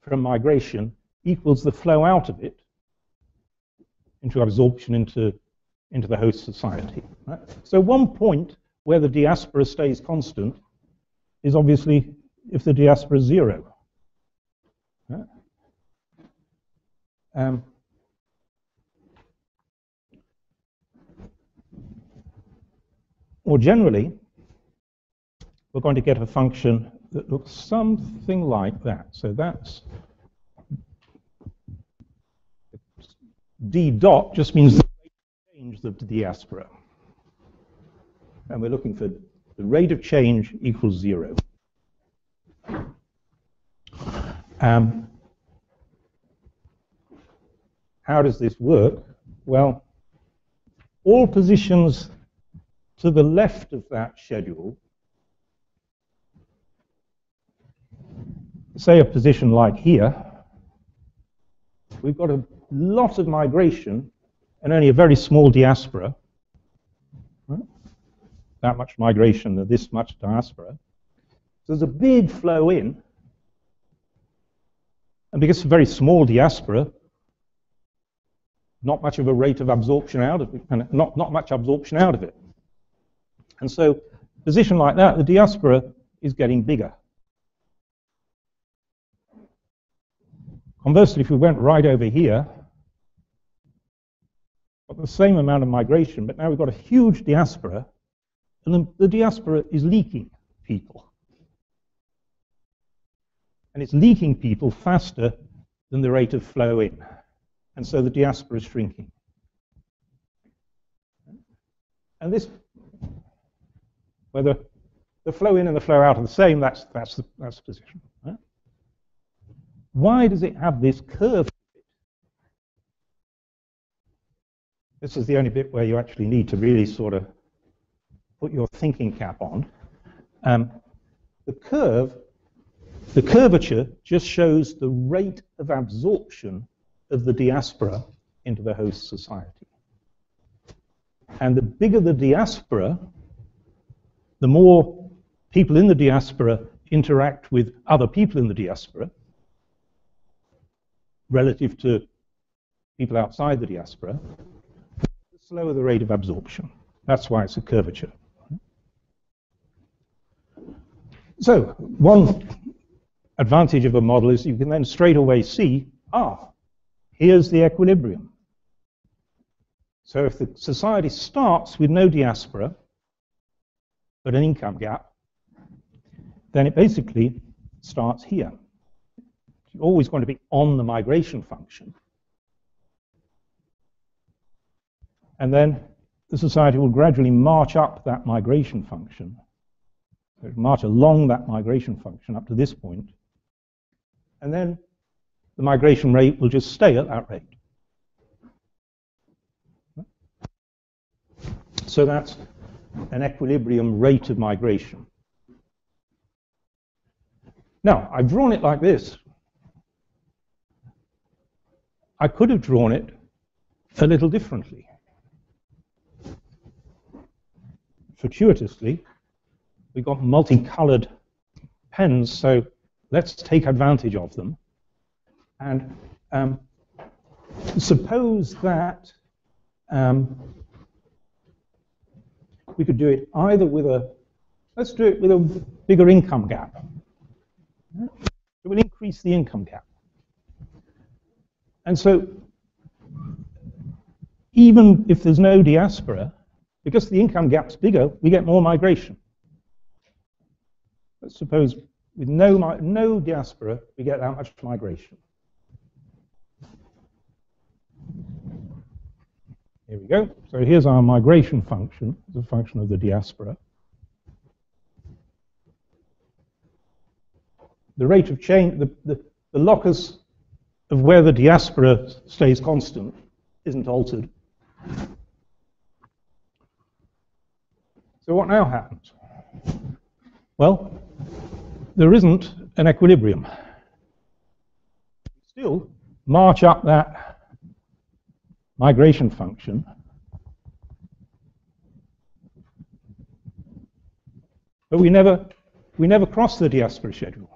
S2: from migration equals the flow out of it into absorption into, into the host society. Right? So one point where the diaspora stays constant is obviously if the diaspora is zero. Um, more generally, we're going to get a function that looks something like that. So that's d dot just means the rate of change of the diaspora. And we're looking for the rate of change equals zero. Um, how does this work? Well, all positions to the left of that schedule, say a position like here, we've got a lot of migration and only a very small diaspora. Right? That much migration and this much diaspora. So there's a big flow in. And because it's a very small diaspora, not much of a rate of absorption out of it, not, not much absorption out of it. And so, position like that, the diaspora is getting bigger. Conversely, if we went right over here, got the same amount of migration, but now we've got a huge diaspora, and the, the diaspora is leaking people. And it's leaking people faster than the rate of flow in and so the diaspora is shrinking. And this, whether the flow in and the flow out are the same, that's, that's, the, that's the position. Right? Why does it have this curve? This is the only bit where you actually need to really sort of put your thinking cap on. Um, the curve, the curvature just shows the rate of absorption of the diaspora into the host society. And the bigger the diaspora, the more people in the diaspora interact with other people in the diaspora relative to people outside the diaspora, the slower the rate of absorption. That's why it's a curvature. So one advantage of a model is you can then straight away see, ah, Here's the equilibrium. So if the society starts with no diaspora, but an income gap, then it basically starts here. You're always going to be on the migration function. And then the society will gradually march up that migration function, march along that migration function up to this point, and then the migration rate will just stay at that rate. So that's an equilibrium rate of migration. Now, I've drawn it like this. I could have drawn it a little differently. Fortuitously, we got multicolored pens, so let's take advantage of them. And um, suppose that um, we could do it either with a, let's do it with a bigger income gap. It will increase the income gap. And so even if there's no diaspora, because the income gap's bigger, we get more migration. Let's suppose with no, no diaspora, we get that much migration. Here we go. So here's our migration function, the function of the diaspora. The rate of change, the, the, the locus of where the diaspora stays constant isn't altered. So what now happens? Well, there isn't an equilibrium. Still march up that migration function. But we never, we never cross the diaspora schedule.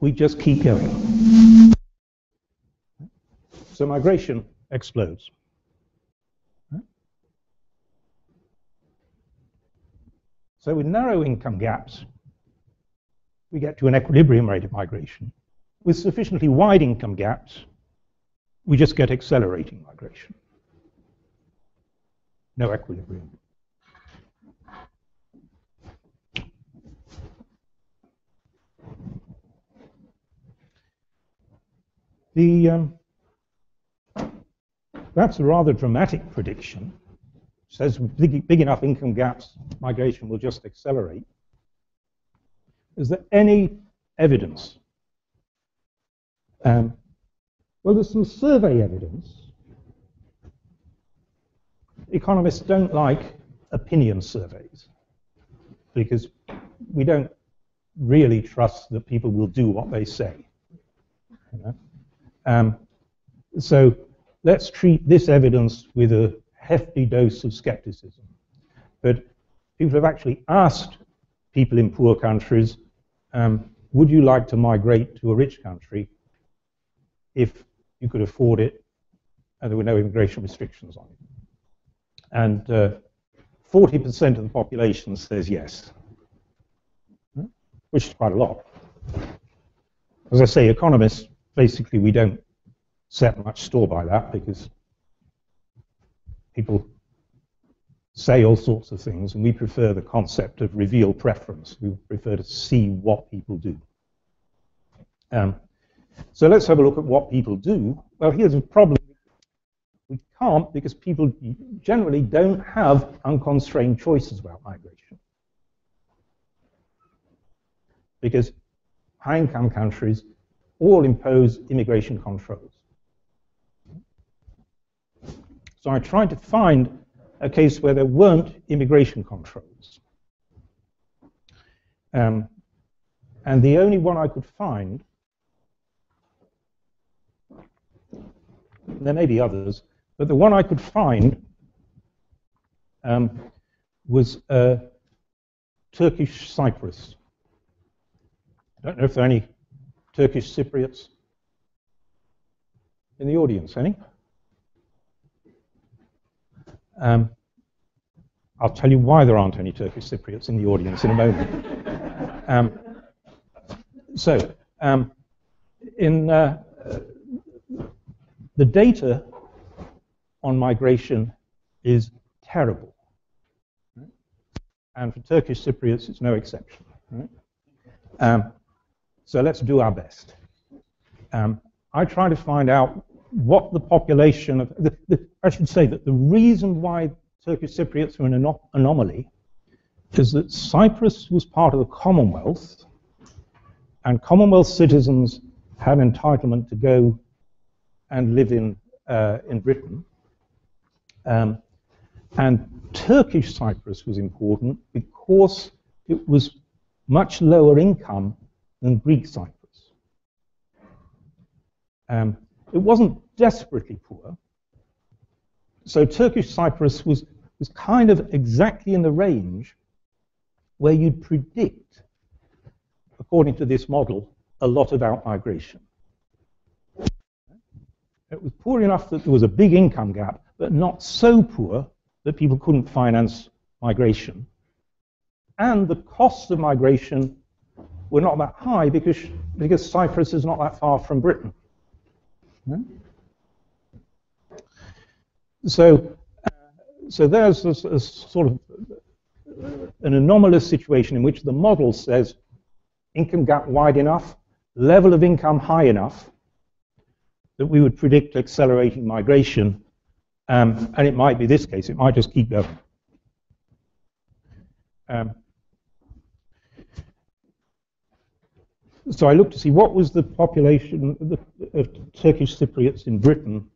S2: We just keep going. So migration explodes. So with narrow income gaps, we get to an equilibrium rate of migration. With sufficiently wide income gaps, we just get accelerating migration. No equilibrium. The, um, that's a rather dramatic prediction. Says big, big enough income gaps, migration will just accelerate. Is there any evidence? Um, well, there's some survey evidence. Economists don't like opinion surveys because we don't really trust that people will do what they say. You know? um, so let's treat this evidence with a hefty dose of skepticism. But people have actually asked people in poor countries um, would you like to migrate to a rich country if you could afford it and there were no immigration restrictions on it? And 40% uh, of the population says yes, which is quite a lot. As I say, economists, basically, we don't set much store by that because people say all sorts of things, and we prefer the concept of reveal preference. We prefer to see what people do. Um, so let's have a look at what people do. Well, here's a problem. We can't because people generally don't have unconstrained choices about migration. Because high-income countries all impose immigration controls. So I tried to find a case where there weren't immigration controls. Um, and the only one I could find, there may be others, but the one I could find um, was uh, Turkish Cyprus. I don't know if there are any Turkish Cypriots in the audience. Any? Um, I'll tell you why there aren't any Turkish Cypriots in the audience in a moment. um, so, um, in uh, the data on migration is terrible. Right? And for Turkish Cypriots, it's no exception. Right? Um, so let's do our best. Um, I try to find out what the population of, the, the, I should say that the reason why Turkish Cypriots are an anom anomaly is that Cyprus was part of the Commonwealth, and Commonwealth citizens have entitlement to go and live in, uh, in Britain. Um, and Turkish Cyprus was important because it was much lower income than Greek Cyprus. Um, it wasn't desperately poor. So Turkish Cyprus was, was kind of exactly in the range where you'd predict, according to this model, a lot of outmigration. It was poor enough that there was a big income gap, but not so poor that people couldn't finance migration. And the costs of migration were not that high because, because Cyprus is not that far from Britain. So, uh, so there's a, a sort of an anomalous situation in which the model says income gap wide enough, level of income high enough, that we would predict accelerating migration. Um, and it might be this case, it might just keep going. Um, so I looked to see what was the population of Turkish Cypriots in Britain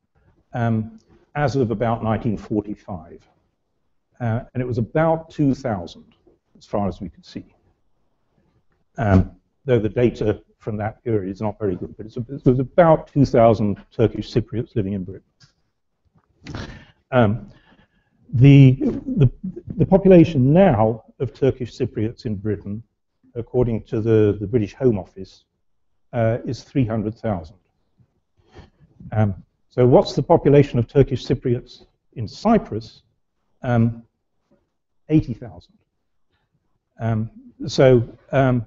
S2: um, as of about 1945. Uh, and it was about 2,000, as far as we could see. Um, though the data from that period is not very good, but it was about 2,000 Turkish Cypriots living in Britain. Um, the, the, the, population now of Turkish Cypriots in Britain, according to the, the British Home Office, uh, is 300,000. Um, so what's the population of Turkish Cypriots in Cyprus? Um, 80,000. Um, so, um,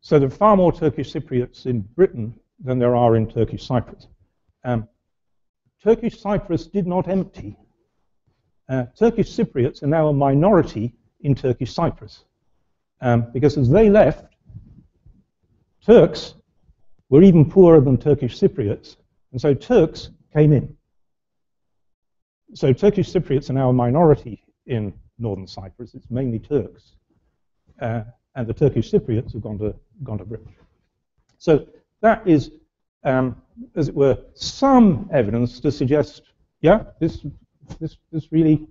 S2: so there are far more Turkish Cypriots in Britain than there are in Turkish Cyprus. Um, Turkish Cyprus did not empty. Uh, Turkish Cypriots are now a minority in Turkish Cyprus. Um, because as they left, Turks were even poorer than Turkish Cypriots, and so Turks came in. So Turkish Cypriots are now a minority in northern Cyprus. It's mainly Turks. Uh, and the Turkish Cypriots have gone to, gone to Britain. So that is, um, as it were, some evidence to suggest, yeah, this, this, this really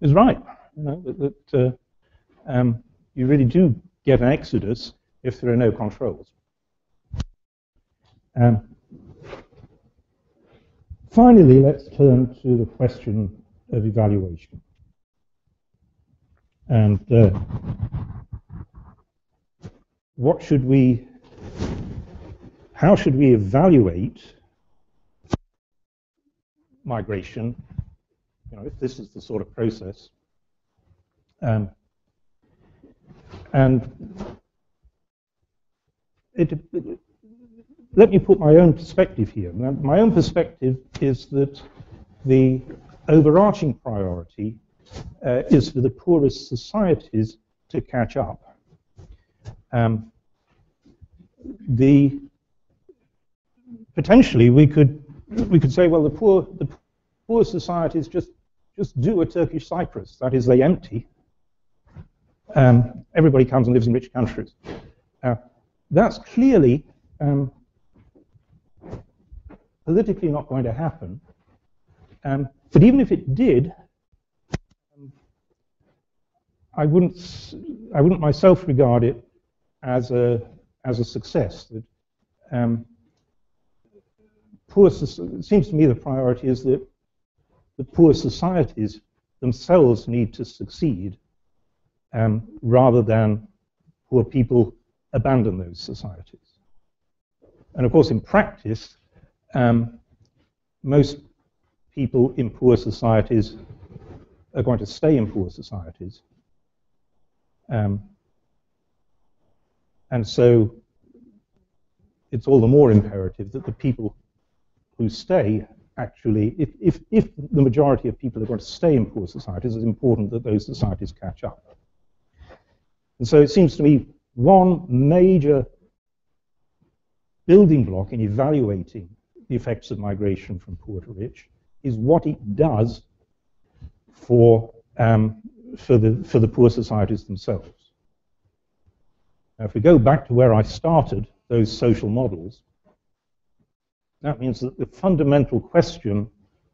S2: is right. You know, that, that uh, um, you really do get an exodus if there are no controls. Um, finally, let's turn to the question of evaluation. And uh, what should we, how should we evaluate migration, you know, if this is the sort of process. Um, and it, let me put my own perspective here. My own perspective is that the overarching priority uh, is for the poorest societies to catch up. Um, the potentially we could we could say, well, the poor the poor societies just just do a Turkish Cyprus. That is, they empty. Um, everybody comes and lives in rich countries. Uh, that's clearly um, politically not going to happen. Um, but even if it did, I wouldn't, I wouldn't myself regard it as a, as a success. That, um, poor, it seems to me the priority is that the poor societies themselves need to succeed um, rather than poor people abandon those societies. And of course, in practice, um, most people in poor societies are going to stay in poor societies um, and so it's all the more imperative that the people who stay actually, if, if, if the majority of people are going to stay in poor societies, it's important that those societies catch up. And so it seems to me one major building block in evaluating the effects of migration from poor to rich is what it does for um, for the, for the poor societies themselves. Now, if we go back to where I started, those social models, that means that the fundamental question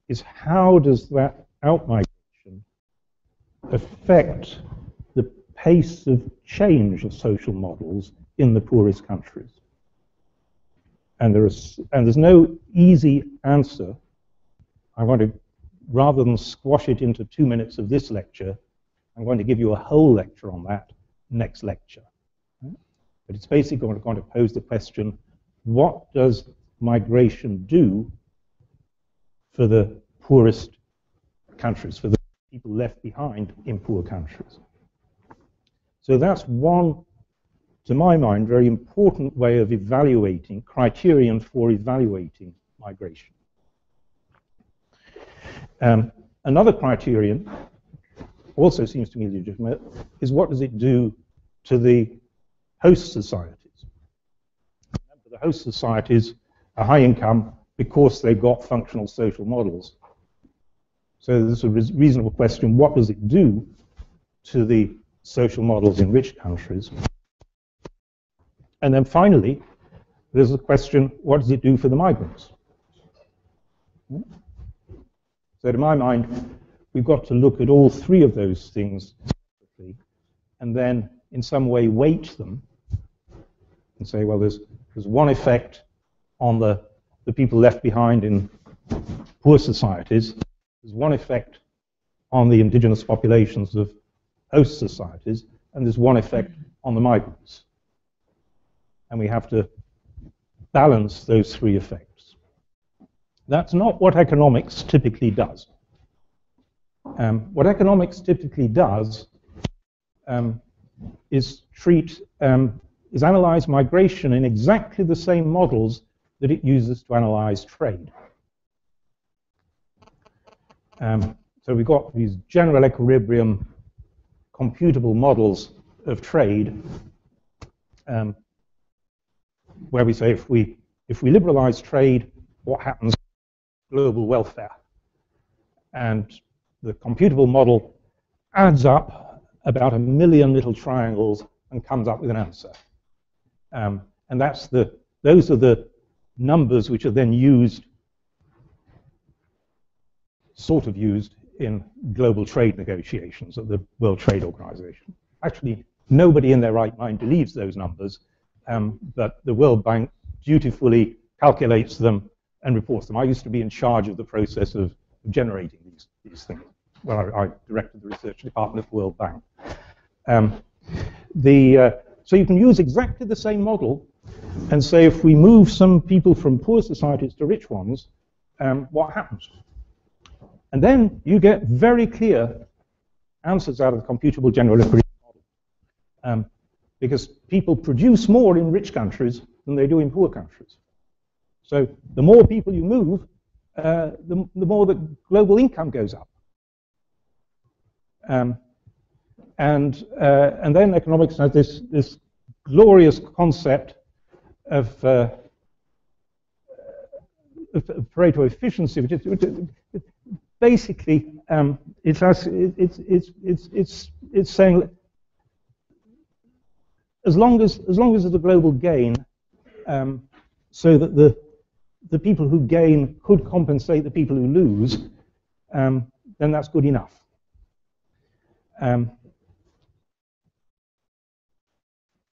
S2: is how does that outmigration affect the pace of change of social models in the poorest countries? And, there is, and there's no easy answer. I want to, rather than squash it into two minutes of this lecture, I'm going to give you a whole lecture on that next lecture. But it's basically going to pose the question, what does migration do for the poorest countries, for the people left behind in poor countries. So that's one, to my mind, very important way of evaluating, criterion for evaluating migration. Um, another criterion also seems to me legitimate is what does it do to the host societies? The host societies are high income because they've got functional social models. So there's a reasonable question, what does it do to the social models in rich countries? And then finally, there's the question, what does it do for the migrants? So to my mind, we've got to look at all three of those things and then in some way weight them and say, well, there's, there's one effect on the, the people left behind in poor societies, there's one effect on the indigenous populations of host societies, and there's one effect on the migrants. And we have to balance those three effects. That's not what economics typically does. Um, what economics typically does um, is treat, um, is analyze migration in exactly the same models that it uses to analyze trade. Um, so we've got these general equilibrium computable models of trade um, where we say if we, if we liberalize trade, what happens to global welfare? And the computable model adds up about a million little triangles and comes up with an answer. Um, and that's the, those are the numbers which are then used, sort of used, in global trade negotiations at the World Trade Organization. Actually, nobody in their right mind believes those numbers, um, but the World Bank dutifully calculates them and reports them. I used to be in charge of the process of generating these, these things. Well, I, I directed the research department of the World Bank. Um, the, uh, so you can use exactly the same model and say if we move some people from poor societies to rich ones, um, what happens? And then you get very clear answers out of the computable general equilibrium model. Um, because people produce more in rich countries than they do in poor countries. So the more people you move, uh, the, the, more the global income goes up. Um, and, uh, and then economics has this, this glorious concept of, uh, of Pareto efficiency, which is, which basically um, it's, it's, it's, it's, it's, it's saying as long as, as long as there's a global gain, um, so that the, the people who gain could compensate the people who lose, um, then that's good enough. Um,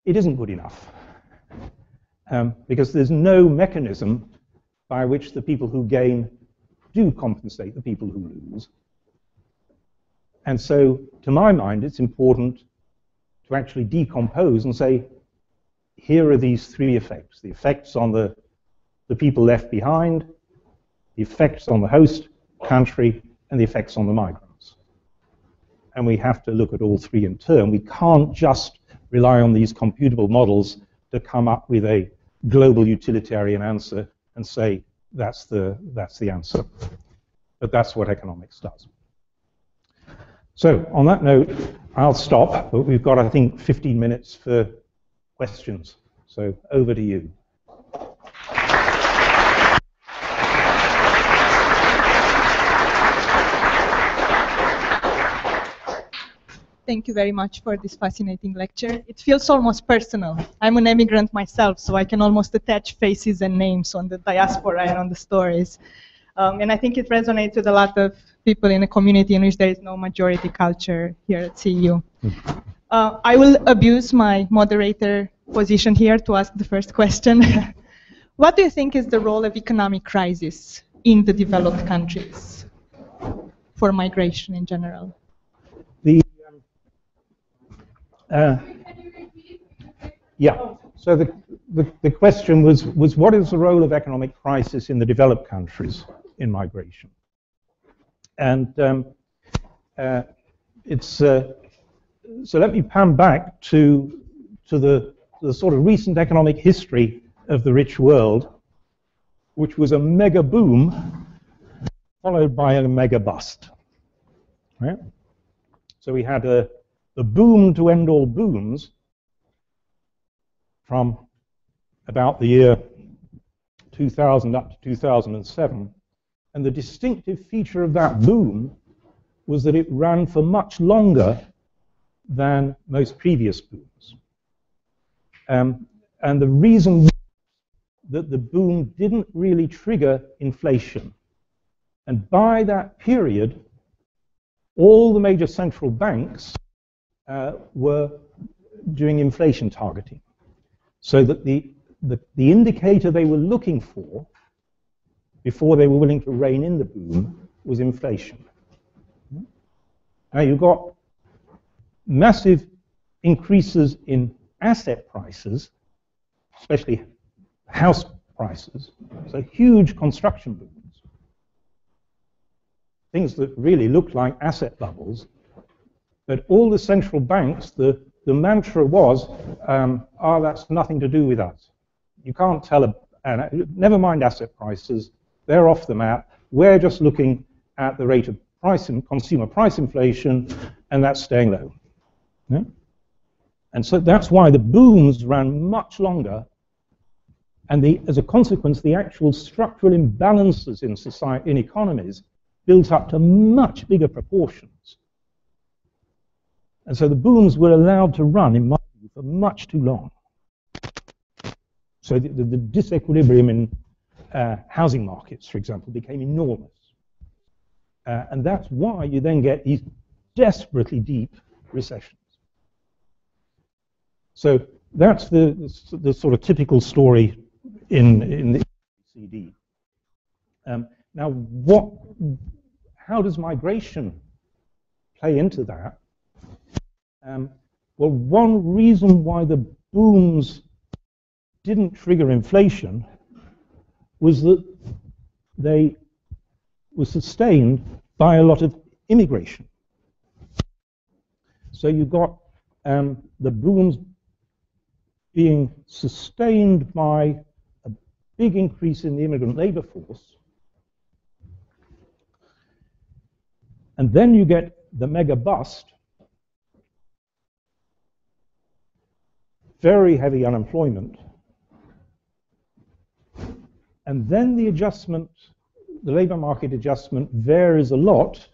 S2: it isn't good enough um, because there's no mechanism by which the people who gain do compensate the people who lose. And so, to my mind, it's important to actually decompose and say, here are these three effects. The effects on the, the people left behind, the effects on the host country, and the effects on the migrants. and we have to look at all three in turn. We can't just rely on these computable models to come up with a global utilitarian answer and say that's the, that's the answer. But that's what economics does. So on that note, I'll stop, but we've got, I think, 15 minutes for questions. So over to you.
S3: Thank you very much for this fascinating lecture. It feels almost personal. I'm an immigrant myself, so I can almost attach faces and names on the diaspora and on the stories. Um, and I think it resonates with a lot of people in a community in which there is no majority culture here at CEU. Uh, I will abuse my moderator position here to ask the first question. what do you think is the role of economic crisis in the developed countries for migration in general?
S2: Uh, yeah. So the, the, the, question was, was what is the role of economic crisis in the developed countries? in migration. And um, uh, it's uh, so let me pan back to to the, the sort of recent economic history of the rich world, which was a mega boom followed by a mega bust. Right? So we had a, the boom to end all booms from about the year 2000 up to 2007. And the distinctive feature of that boom was that it ran for much longer than most previous booms. Um, and the reason that the boom didn't really trigger inflation. And by that period, all the major central banks uh, were doing inflation targeting. So that the, the, the indicator they were looking for before they were willing to rein in the boom was inflation. Now you've got massive increases in asset prices, especially house prices, so huge construction booms. Things that really look like asset bubbles. But all the central banks, the, the mantra was, um, oh, that's nothing to do with us. You can't tell, a, never mind asset prices, they're off the map. We're just looking at the rate of price and consumer price inflation, and that's staying low. Yeah? And so that's why the booms ran much longer. And the, as a consequence, the actual structural imbalances in society, in economies, built up to much bigger proportions. And so the booms were allowed to run, in my view, for much too long. So the, the, the disequilibrium in uh, housing markets, for example, became enormous. Uh, and that's why you then get these desperately deep recessions. So that's the, the sort of typical story in, in the OECD. Um, now, what, how does migration play into that? Um, well, one reason why the booms didn't trigger inflation was that they were sustained by a lot of immigration. So you got um, the booms being sustained by a big increase in the immigrant labor force. And then you get the mega bust, very heavy unemployment, and then the adjustment, the labor market adjustment varies a lot,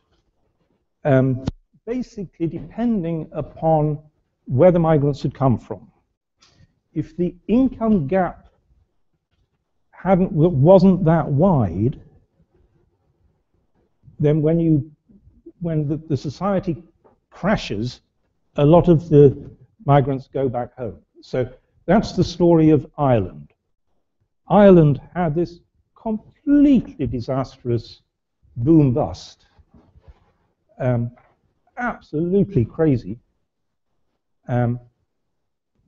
S2: um, basically depending upon where the migrants had come from if the income gap hadn't wasn't that wide, then when you when the, the society crashes, a lot of the migrants go back home. So that's the story of Ireland. Ireland had this completely disastrous boom bust. Um, absolutely crazy. Um,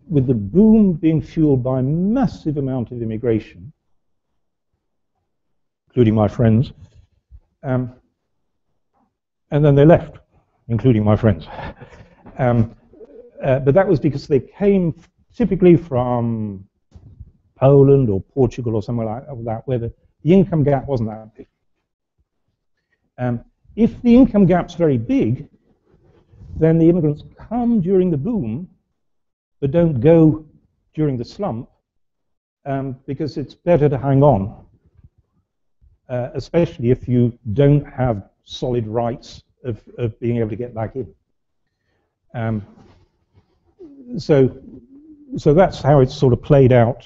S2: with the boom being fueled by a massive amount of immigration, including my friends, um, and then they left, including my friends. Um, uh, but that was because they came typically from Poland or Portugal or somewhere like that, where the, the income gap wasn't that big. Um, if the income gap's very big, then the immigrants come during the boom but don't go during the slump um, because it's better to hang on, uh, especially if you don't have solid rights of, of being able to get back in. Um, so, so that's how it's sort of played out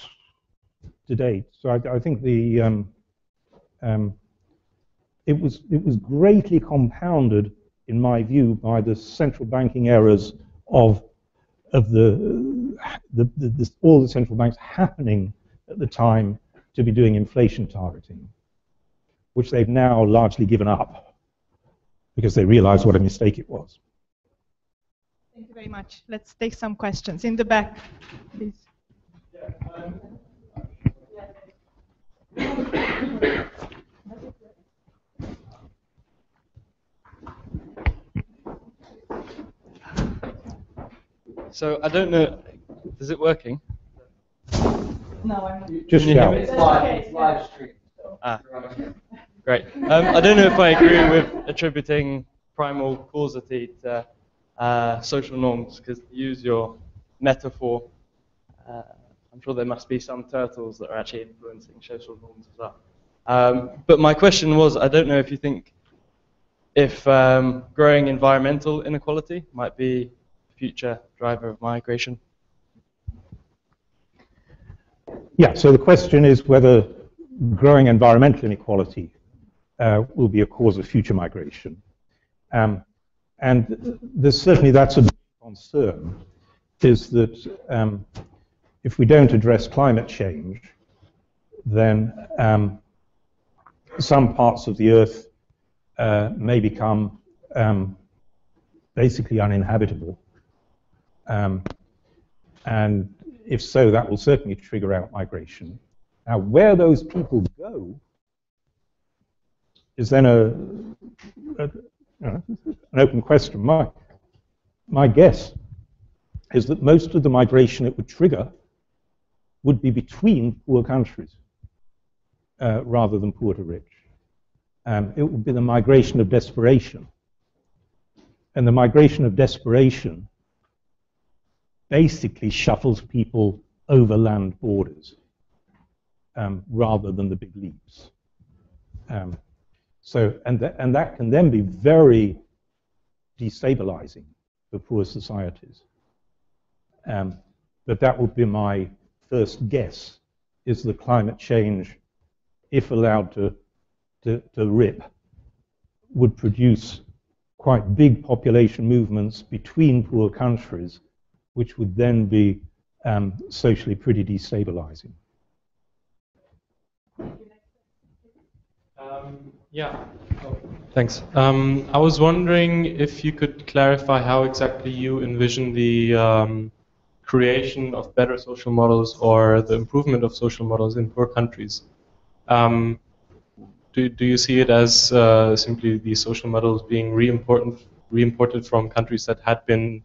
S2: to date. So I, I think the um, um, it was it was greatly compounded, in my view, by the central banking errors of of the, the, the all the central banks happening at the time to be doing inflation targeting, which they've now largely given up because they realize what a mistake it was.
S3: Thank you very much. Let's take some questions in the back, please.
S4: So I don't know. Is it working?
S3: No, I'm not.
S2: Just shout.
S3: It's live, it's live
S5: stream.
S4: Ah. Great. Um, I don't know if I agree with attributing primal causality to uh, social norms, because use your metaphor, uh, I'm sure there must be some turtles that are actually influencing social norms as well. Um, but my question was, I don't know if you think if um, growing environmental inequality might be a future driver of migration.
S2: Yeah, so the question is whether growing environmental inequality uh, will be a cause of future migration. Um, and there's certainly that's a concern, is that um, if we don't address climate change, then um, some parts of the Earth uh, may become um, basically uninhabitable. Um, and if so, that will certainly trigger out migration. Now, where those people go is then a, a you know, an open question. My, my guess is that most of the migration it would trigger would be between poor countries uh, rather than poor to rich. Um, it would be the migration of desperation. And the migration of desperation basically shuffles people over land borders um, rather than the big leaps. Um, so, and, th and that can then be very destabilizing for poor societies. Um, but that would be my first guess, is the climate change, if allowed to, to, to rip, would produce quite big population movements between poor countries, which would then be um, socially pretty destabilizing.
S6: Um, yeah. Oh, thanks. Um, I was wondering if you could clarify how exactly you envision the um, creation of better social models or the improvement of social models in poor countries. Um, do, do you see it as uh, simply the social models being re-imported, re-imported from countries that had been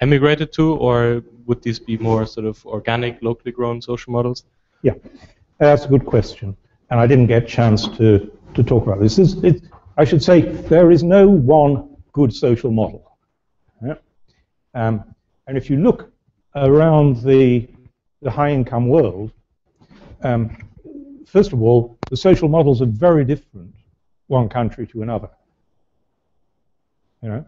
S6: emigrated to, or would these be more sort of organic, locally grown social models?
S2: Yeah, that's a good question. And I didn't get a chance to, to talk about this. this it, I should say there is no one good social model. Yeah? Um, and if you look around the, the high-income world, um, first of all, the social models are very different one country to another. You know,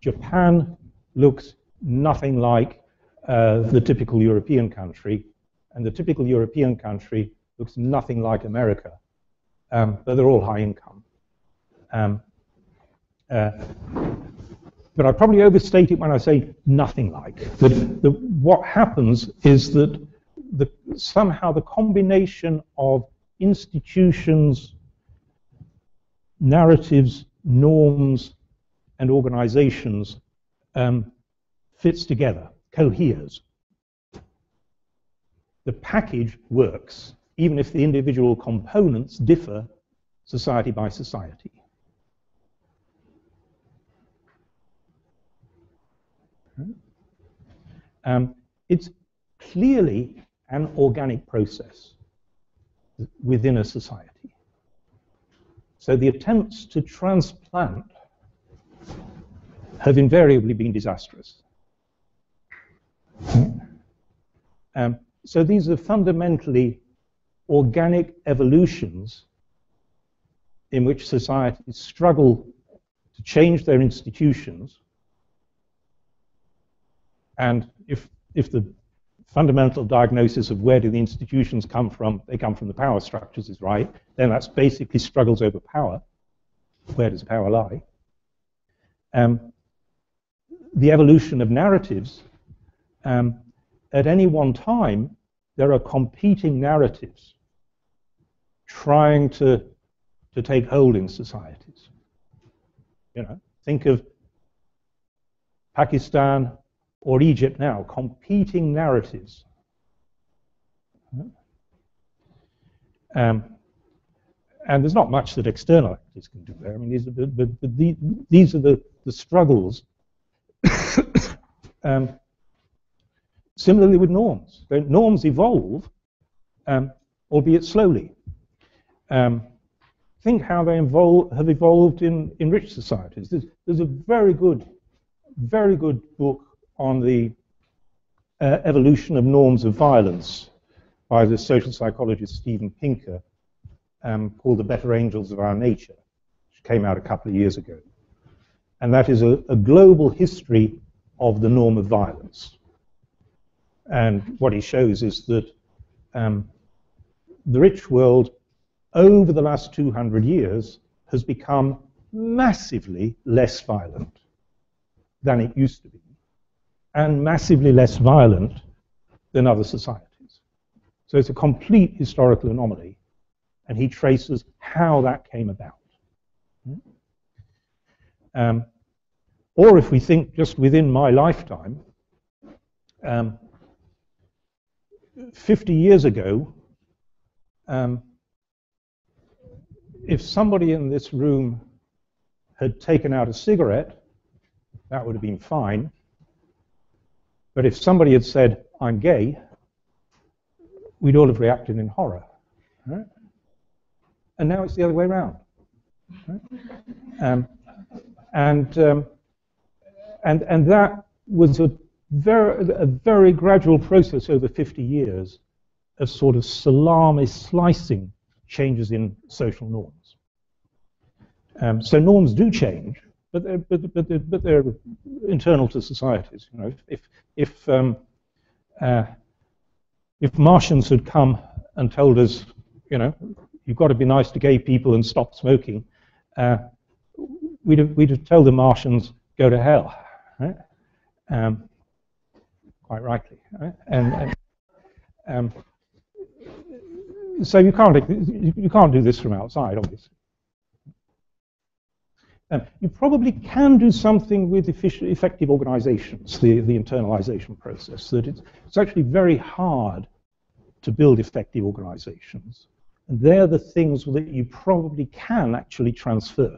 S2: Japan looks nothing like uh, the typical European country, and the typical European country looks nothing like America, um, but they're all high income. Um, uh, but I probably overstate it when I say nothing like. That the, what happens is that the, somehow the combination of institutions, narratives, norms, and organizations um, fits together, coheres. The package works, even if the individual components differ society by society. Um, it's clearly an organic process within a society. So the attempts to transplant have invariably been disastrous. Um, so these are fundamentally organic evolutions in which societies struggle to change their institutions. And if, if the fundamental diagnosis of where do the institutions come from, they come from the power structures is right, then that's basically struggles over power. Where does power lie? Um, the evolution of narratives, um, at any one time, there are competing narratives trying to, to take hold in societies. You know, think of Pakistan or Egypt now, competing narratives. Um, and there's not much that external actors can do there. I mean, these are the, the, the, these are the, the struggles um, Similarly with norms. Norms evolve, um, albeit slowly. Um, think how they have evolved in, in rich societies. There's, there's, a very good, very good book on the uh, evolution of norms of violence by the social psychologist Steven Pinker um, called The Better Angels of Our Nature, which came out a couple of years ago. And that is a, a global history of the norm of violence. And what he shows is that um, the rich world, over the last 200 years, has become massively less violent than it used to be, and massively less violent than other societies. So it's a complete historical anomaly, and he traces how that came about. Um, or if we think just within my lifetime, um, 50 years ago, um, if somebody in this room had taken out a cigarette, that would have been fine. But if somebody had said, I'm gay, we'd all have reacted in horror. Right? And now it's the other way around. Right? Um, and, um, and, and that was a very, a very gradual process over 50 years of sort of salami slicing changes in social norms. Um, so norms do change, but they're, but, but, they're, but they're internal to societies. You know, if if um, uh, if Martians had come and told us, you know, you've got to be nice to gay people and stop smoking, uh, we'd have, we'd have told the Martians go to hell, right? Um, quite rightly, right? and, and um, so you can't, you can't do this from outside, obviously. Um, you probably can do something with efficient, effective organizations, the, the internalization process, that it's, it's actually very hard to build effective organizations. And they're the things that you probably can actually transfer.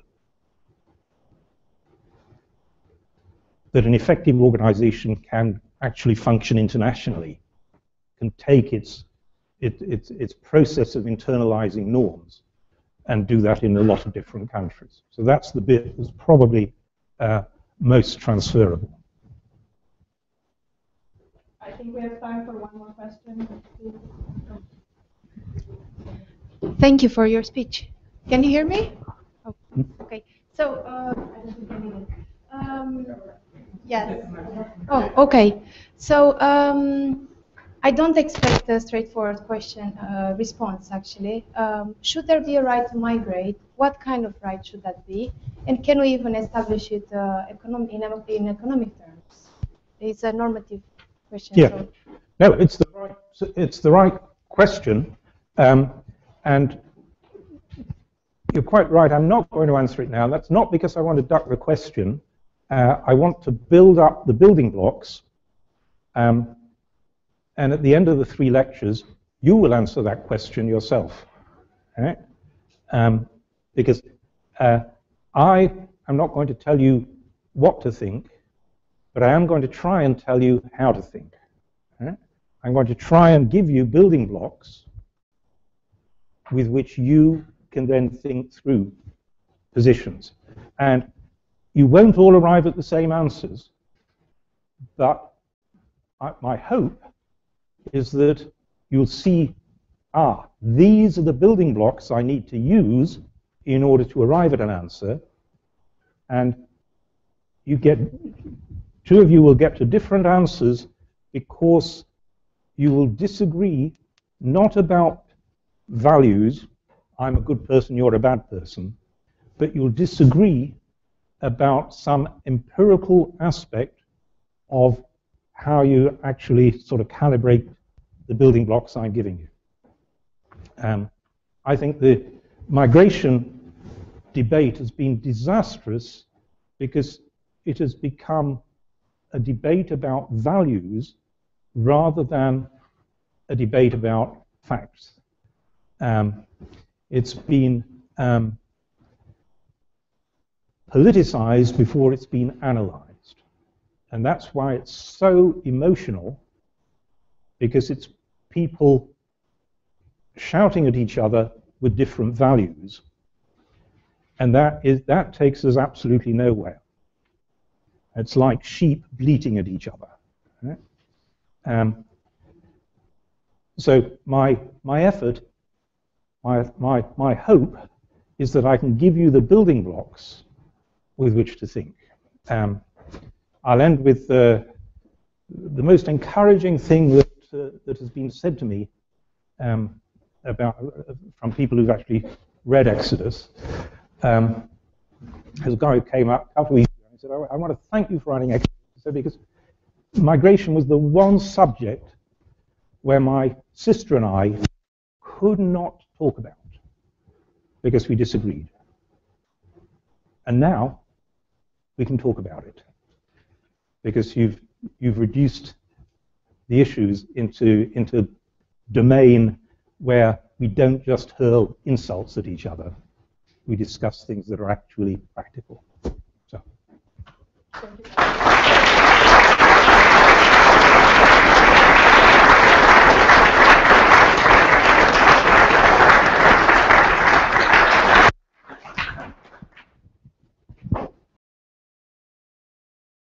S2: That an effective organization can actually function internationally, can take its it, its, its process of internalizing norms and do that in a lot of different countries. So that's the bit that's probably uh, most transferable.
S3: I think we have time for one more question.
S5: Thank you for your speech. Can you hear me? Oh, okay. So, uh, um, yes. Oh, okay. So, um, I don't expect a straightforward question uh, response, actually. Um, should there be a right to migrate? What kind of right should that be? And can we even establish it uh, economic, in, in, economic terms? It's a normative question.
S2: Yeah. So. No, it's the right, it's the right question. Um, and you're quite right. I'm not going to answer it now. That's not because I want to duck the question. Uh, I want to build up the building blocks um, and at the end of the three lectures, you will answer that question yourself. Right? Um, because uh, I am not going to tell you what to think, but I am going to try and tell you how to think. Right? I'm going to try and give you building blocks with which you can then think through positions. And you won't all arrive at the same answers, but I, my hope is that you'll see, ah, these are the building blocks I need to use in order to arrive at an answer. And you get, two of you will get to different answers because you will disagree not about values, I'm a good person, you're a bad person, but you'll disagree about some empirical aspect of how you actually sort of calibrate the building blocks I'm giving you. Um, I think the migration debate has been disastrous because it has become a debate about values rather than a debate about facts. Um, it's been um, politicized before it's been analyzed. And that's why it's so emotional because it's people shouting at each other with different values. And that, is, that takes us absolutely nowhere. It's like sheep bleating at each other. Um, so my, my effort, my, my, my hope is that I can give you the building blocks with which to think. Um, I'll end with uh, the most encouraging thing that, uh, that has been said to me um, about, uh, from people who've actually read Exodus. Um, there's a guy who came up a couple of weeks ago and said, I, I want to thank you for writing Exodus because migration was the one subject where my sister and I could not talk about because we disagreed. And now we can talk about it because you've, you've reduced the issues into, into domain where we don't just hurl insults at each other. We discuss things that are actually practical. So.